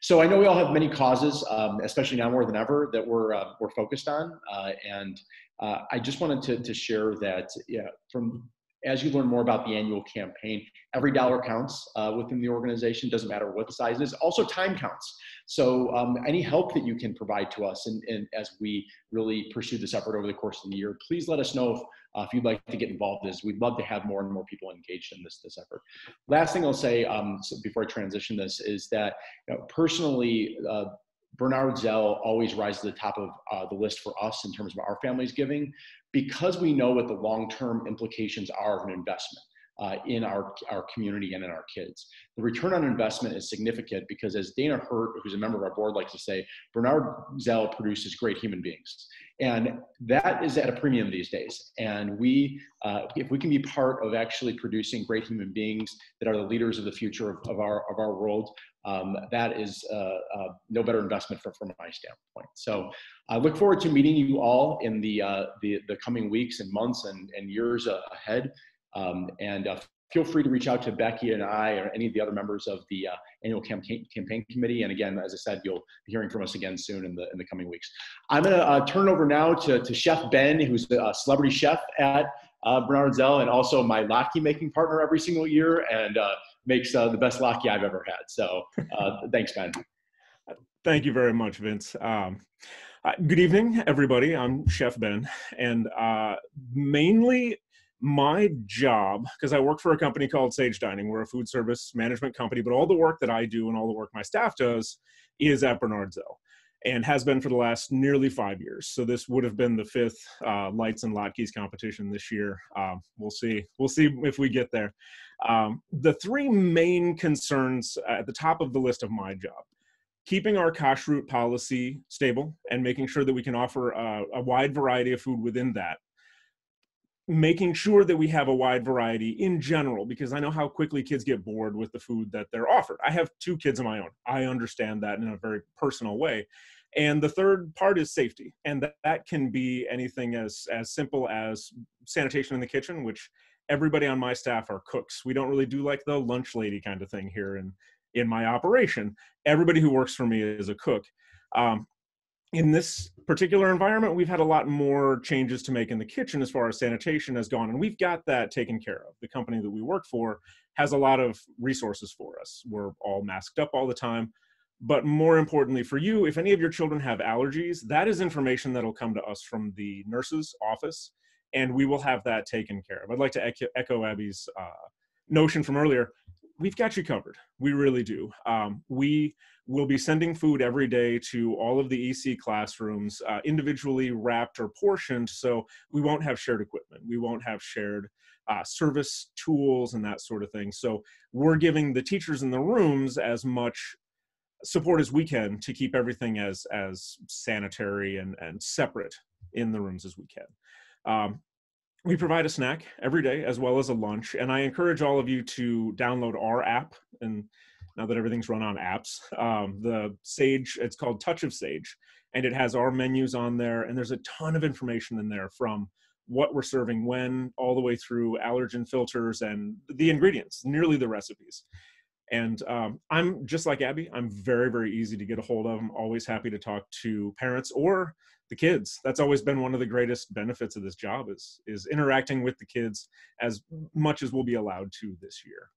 So I know we all have many causes, um, especially now more than ever, that we're, uh, we're focused on. Uh, and uh, I just wanted to, to share that yeah, from as you learn more about the annual campaign, every dollar counts uh, within the organization, doesn't matter what the size is. Also, time counts. So, um, any help that you can provide to us and, as we really pursue this effort over the course of the year, please let us know if, uh, if you'd like to get involved. Is we'd love to have more and more people engaged in this this effort. Last thing I'll say um, so before I transition this is that you know, personally. Uh, Bernard Zell always rises to the top of uh, the list for us in terms of our family's giving because we know what the long-term implications are of an investment uh, in our, our community and in our kids. The return on investment is significant because as Dana Hurt, who's a member of our board, likes to say, Bernard Zell produces great human beings. And that is at a premium these days. And we, uh, if we can be part of actually producing great human beings that are the leaders of the future of, of our, of our world, um, that is uh, uh, no better investment for, from my standpoint. So I look forward to meeting you all in the, uh, the, the, coming weeks and months and, and years ahead. Um, and uh, feel free to reach out to Becky and I or any of the other members of the uh, annual campaign, campaign committee. And again, as I said, you'll be hearing from us again soon in the, in the coming weeks. I'm going to uh, turn over now to, to Chef Ben, who's a celebrity chef at uh, Bernard Zell and also my latke making partner every single year and uh, makes uh, the best latke I've ever had. So uh, thanks, Ben. Thank you very much, Vince. Um, good evening, everybody. I'm Chef Ben, and uh, mainly my job, because I work for a company called Sage Dining, we're a food service management company, but all the work that I do and all the work my staff does is at Bernard Zell and has been for the last nearly five years. So this would have been the fifth uh, lights and latkes competition this year. Um, we'll see. We'll see if we get there. Um, the three main concerns at the top of the list of my job. keeping our cash kashrut policy stable and making sure that we can offer a, a wide variety of food within that making sure that we have a wide variety in general because i know how quickly kids get bored with the food that they're offered. I have two kids of my own. I understand that in a very personal way. And the third part is safety and that, that can be anything as as simple as sanitation in the kitchen which everybody on my staff are cooks. We don't really do like the lunch lady kind of thing here in in my operation. Everybody who works for me is a cook. Um, in this particular environment, we've had a lot more changes to make in the kitchen as far as sanitation has gone, and we've got that taken care of. The company that we work for has a lot of resources for us. We're all masked up all the time. But more importantly for you, if any of your children have allergies, that is information that'll come to us from the nurse's office, and we will have that taken care of. I'd like to echo Abby's uh, notion from earlier we've got you covered. We really do. Um, we will be sending food every day to all of the EC classrooms, uh, individually wrapped or portioned, so we won't have shared equipment. We won't have shared uh, service tools and that sort of thing. So we're giving the teachers in the rooms as much support as we can to keep everything as as sanitary and and separate in the rooms as we can. Um, we provide a snack every day as well as a lunch and i encourage all of you to download our app and now that everything's run on apps um, the sage it's called touch of sage and it has our menus on there and there's a ton of information in there from what we're serving when all the way through allergen filters and the ingredients nearly the recipes. And um, i'm just like abby i'm very very easy to get a hold of i'm always happy to talk to parents or the kids. That's always been one of the greatest benefits of this job is is interacting with the kids as much as we'll be allowed to this year.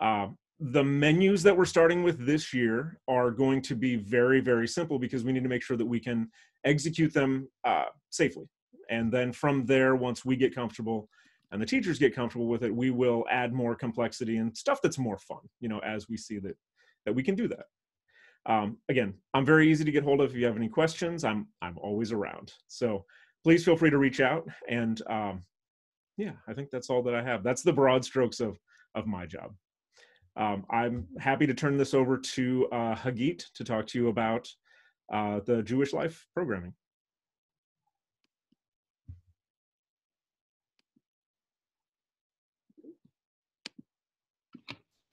Uh, the menus that we're starting with this year are going to be very very simple because we need to make sure that we can execute them uh, safely. And then from there once we get comfortable and the teachers get comfortable with it we will add more complexity and stuff that's more fun you know as we see that that we can do that um, again, I'm very easy to get hold of. If you have any questions, I'm I'm always around. So please feel free to reach out. And um, yeah, I think that's all that I have. That's the broad strokes of of my job. Um, I'm happy to turn this over to uh, Hagit to talk to you about uh, the Jewish Life programming.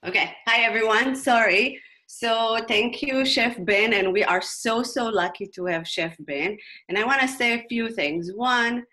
Okay, hi everyone. Sorry. So thank you, Chef Ben, and we are so, so lucky to have Chef Ben. And I want to say a few things. One,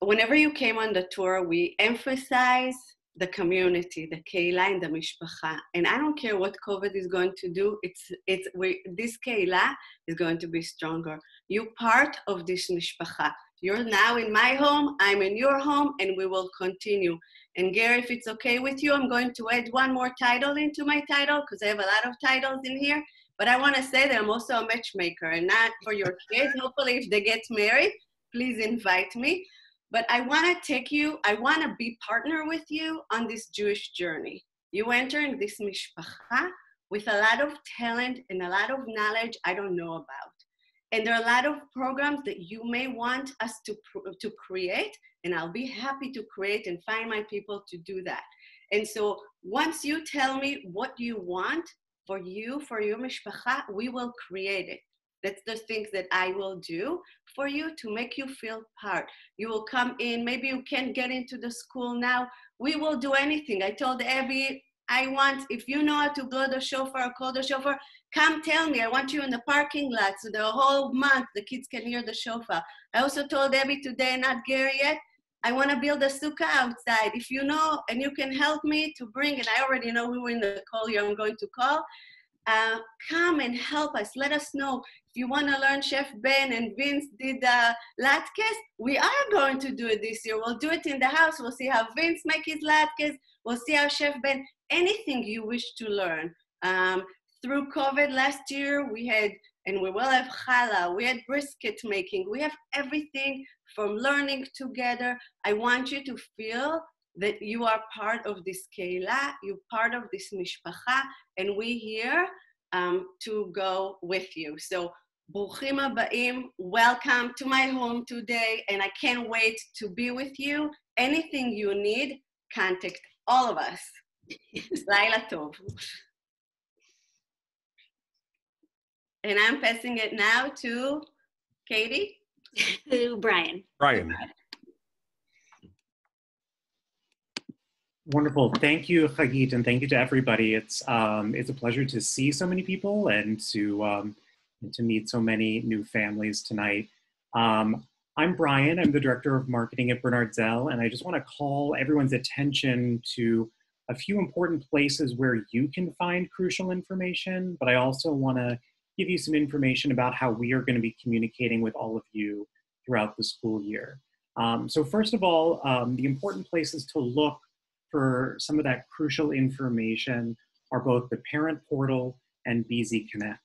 whenever you came on the tour, we emphasize the community, the Keilah and the Mishpacha. And I don't care what COVID is going to do, it's, it's, we, this Keilah is going to be stronger. You're part of this Mishpacha. You're now in my home, I'm in your home, and we will continue. And Gary, if it's okay with you, I'm going to add one more title into my title because I have a lot of titles in here. But I want to say that I'm also a matchmaker and not for your kids. Hopefully, if they get married, please invite me. But I want to take you, I want to be partner with you on this Jewish journey. You enter in this mishpacha with a lot of talent and a lot of knowledge I don't know about. And there are a lot of programs that you may want us to, to create and I'll be happy to create and find my people to do that. And so once you tell me what you want for you, for your mishpacha, we will create it. That's the things that I will do for you to make you feel part. You will come in, maybe you can't get into the school now. We will do anything. I told Abby, I want, if you know how to blow the shofar or call the shofar, come tell me. I want you in the parking lot so the whole month the kids can hear the shofar. I also told Abby today, not Gary yet, I want to build a sukkah outside. If you know and you can help me to bring, and I already know who in the call you I'm going to call, uh, come and help us. Let us know. If you want to learn Chef Ben and Vince did uh, latkes, we are going to do it this year. We'll do it in the house. We'll see how Vince makes his latkes. We'll see how Chef Ben, anything you wish to learn. Um, through COVID last year, we had, and we will have challah, we had brisket making, we have everything from learning together. I want you to feel that you are part of this keilah, you're part of this mishpacha, and we here um, to go with you. So, Bruchim Aba'im, welcome to my home today, and I can't wait to be with you. Anything you need, contact all of us. Laila Tov. And I'm passing it now to Katie. To Brian. Brian. Wonderful. Thank you, Chagit, and thank you to everybody. It's um, it's a pleasure to see so many people and to um, and to meet so many new families tonight. Um, I'm Brian. I'm the director of marketing at Bernard Zell, and I just want to call everyone's attention to a few important places where you can find crucial information. But I also want to give you some information about how we are going to be communicating with all of you throughout the school year. Um, so first of all, um, the important places to look for some of that crucial information are both the parent portal and BZ Connect.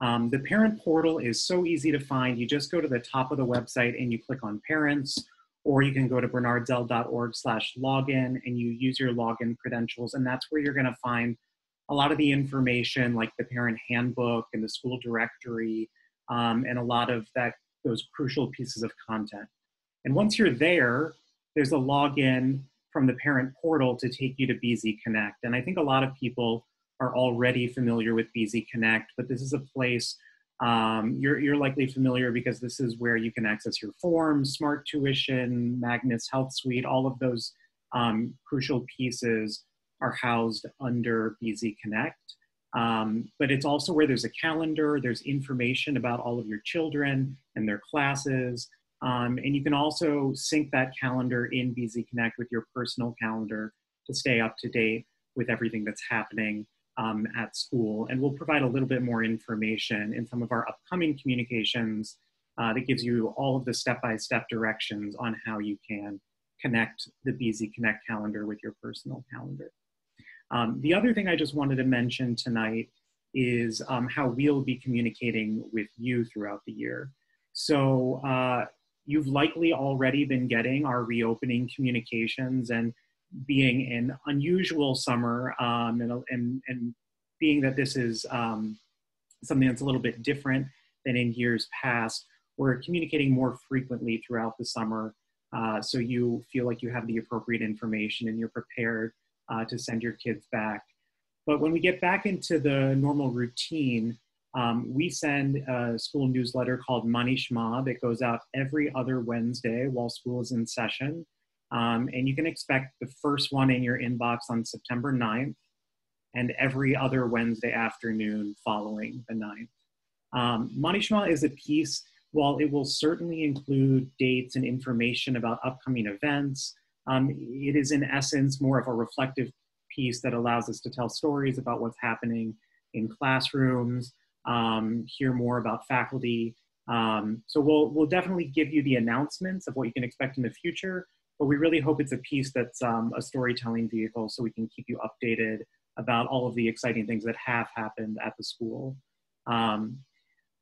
Um, the parent portal is so easy to find. You just go to the top of the website and you click on parents, or you can go to bernardzell.org slash login and you use your login credentials. And that's where you're gonna find a lot of the information like the parent handbook and the school directory um, and a lot of that those crucial pieces of content. And once you're there, there's a login from the parent portal to take you to BZ Connect. And I think a lot of people are already familiar with BZ Connect, but this is a place um, you're, you're likely familiar because this is where you can access your forms, smart tuition, Magnus Health Suite, all of those um, crucial pieces are housed under BZ Connect. Um, but it's also where there's a calendar, there's information about all of your children and their classes, um, and you can also sync that calendar in BZ Connect with your personal calendar to stay up to date with everything that's happening um, at school. And we'll provide a little bit more information in some of our upcoming communications uh, that gives you all of the step-by-step -step directions on how you can connect the BZ Connect calendar with your personal calendar. Um, the other thing I just wanted to mention tonight is um, how we'll be communicating with you throughout the year. So uh, you've likely already been getting our reopening communications and being an unusual summer um, and, and, and being that this is um, something that's a little bit different than in years past, we're communicating more frequently throughout the summer uh, so you feel like you have the appropriate information and you're prepared uh, to send your kids back. But when we get back into the normal routine, um, we send a school newsletter called Manishma that goes out every other Wednesday while school is in session. Um, and you can expect the first one in your inbox on September 9th and every other Wednesday afternoon following the 9th. Um, Manishma is a piece, while it will certainly include dates and information about upcoming events, um, it is in essence more of a reflective piece that allows us to tell stories about what's happening in classrooms, um, hear more about faculty. Um, so we'll, we'll definitely give you the announcements of what you can expect in the future, but we really hope it's a piece that's um, a storytelling vehicle so we can keep you updated about all of the exciting things that have happened at the school. Um,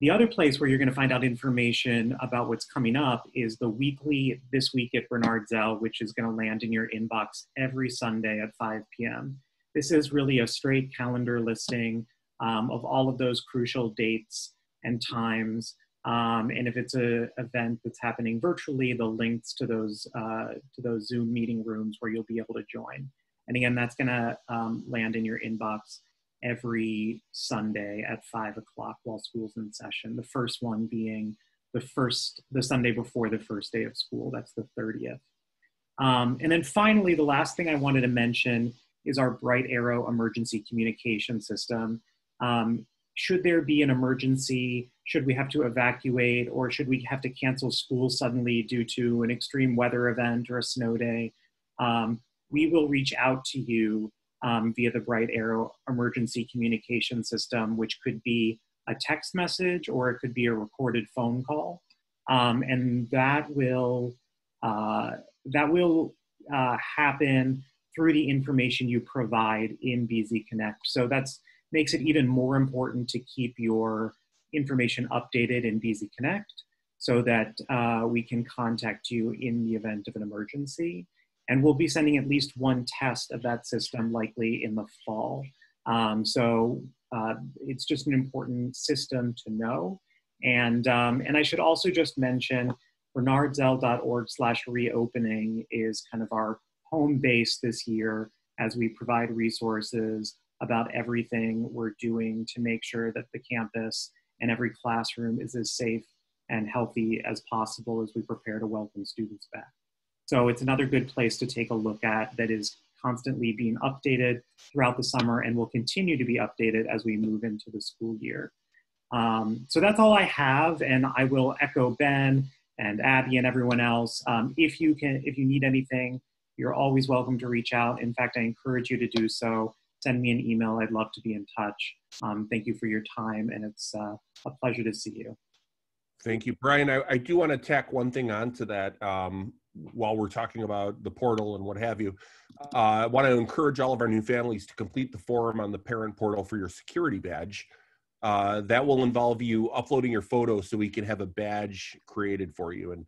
the other place where you're going to find out information about what's coming up is the weekly This Week at Bernard Zell, which is going to land in your inbox every Sunday at 5 p.m. This is really a straight calendar listing um, of all of those crucial dates and times. Um, and if it's an event that's happening virtually, the links to those, uh, to those Zoom meeting rooms where you'll be able to join. And again, that's going to um, land in your inbox every Sunday at five o'clock while school's in session. The first one being the first, the Sunday before the first day of school. That's the 30th. Um, and then finally, the last thing I wanted to mention is our Bright Arrow emergency communication system. Um, should there be an emergency, should we have to evacuate, or should we have to cancel school suddenly due to an extreme weather event or a snow day, um, we will reach out to you um, via the Bright Arrow emergency communication system, which could be a text message or it could be a recorded phone call. Um, and that will, uh, that will uh, happen through the information you provide in BZ Connect. So that's makes it even more important to keep your information updated in BZ Connect so that uh, we can contact you in the event of an emergency. And we'll be sending at least one test of that system likely in the fall. Um, so uh, it's just an important system to know. And, um, and I should also just mention bernardzell.org slash reopening is kind of our home base this year as we provide resources about everything we're doing to make sure that the campus and every classroom is as safe and healthy as possible as we prepare to welcome students back. So it's another good place to take a look at that is constantly being updated throughout the summer and will continue to be updated as we move into the school year. Um, so that's all I have, and I will echo Ben and Abby and everyone else. Um, if you can, if you need anything, you're always welcome to reach out. In fact, I encourage you to do so. Send me an email. I'd love to be in touch. Um, thank you for your time, and it's uh, a pleasure to see you. Thank you, Brian. I, I do want to tack one thing onto that um, while we're talking about the portal and what have you. Uh, I want to encourage all of our new families to complete the form on the parent portal for your security badge. Uh, that will involve you uploading your photo so we can have a badge created for you. And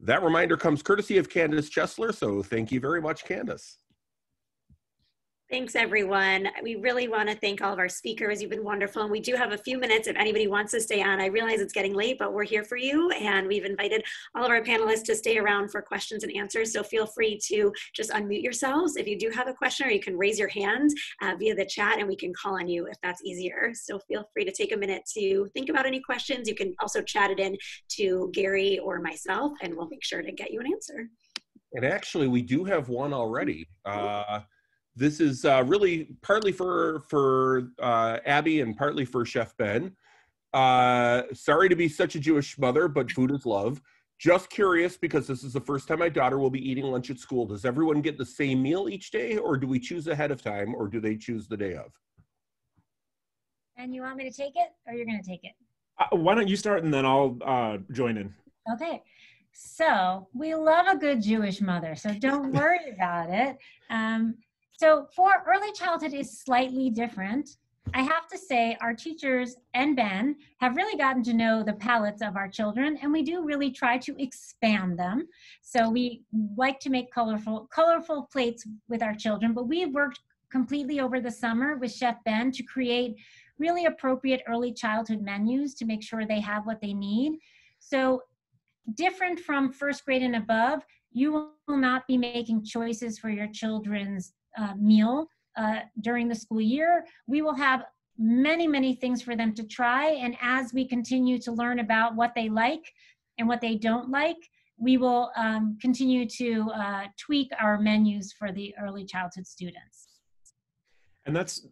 that reminder comes courtesy of Candace Chesler. So thank you very much, Candace. Thanks, everyone. We really want to thank all of our speakers. You've been wonderful. And we do have a few minutes if anybody wants to stay on. I realize it's getting late, but we're here for you. And we've invited all of our panelists to stay around for questions and answers. So feel free to just unmute yourselves if you do have a question, or you can raise your hand uh, via the chat and we can call on you if that's easier. So feel free to take a minute to think about any questions. You can also chat it in to Gary or myself, and we'll make sure to get you an answer. And actually, we do have one already. Uh, this is uh, really partly for for uh, Abby and partly for Chef Ben. Uh, sorry to be such a Jewish mother, but food is love. Just curious because this is the first time my daughter will be eating lunch at school. Does everyone get the same meal each day, or do we choose ahead of time, or do they choose the day of? And you want me to take it, or you're going to take it? Uh, why don't you start and then I'll uh, join in. Okay. So we love a good Jewish mother, so don't worry about it. Um, so for early childhood is slightly different. I have to say our teachers and Ben have really gotten to know the palates of our children and we do really try to expand them. So we like to make colorful colorful plates with our children, but we've worked completely over the summer with Chef Ben to create really appropriate early childhood menus to make sure they have what they need. So different from first grade and above, you will not be making choices for your children's uh, meal uh, during the school year. We will have many, many things for them to try. And as we continue to learn about what they like and what they don't like, we will um, continue to uh, tweak our menus for the early childhood students. And that's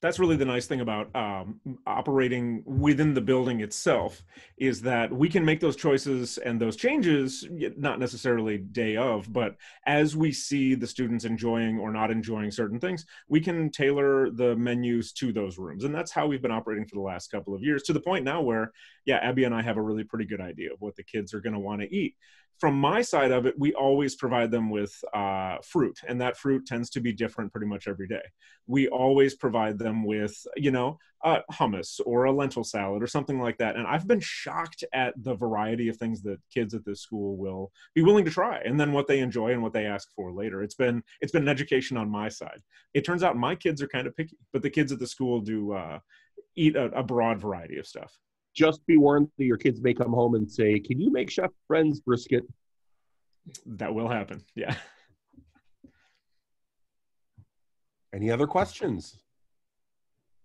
that's really the nice thing about um, operating within the building itself is that we can make those choices and those changes not necessarily day of but as we see the students enjoying or not enjoying certain things we can tailor the menus to those rooms. And that's how we've been operating for the last couple of years to the point now where yeah abby and i have a really pretty good idea of what the kids are going to want to eat from my side of it, we always provide them with uh, fruit, and that fruit tends to be different pretty much every day. We always provide them with, you know, uh, hummus or a lentil salad or something like that. And I've been shocked at the variety of things that kids at this school will be willing to try, and then what they enjoy and what they ask for later. It's been it's been an education on my side. It turns out my kids are kind of picky, but the kids at the school do uh, eat a, a broad variety of stuff just be warned that your kids may come home and say, "Can you make Chef Ben's brisket?" That will happen. Yeah. Any other questions?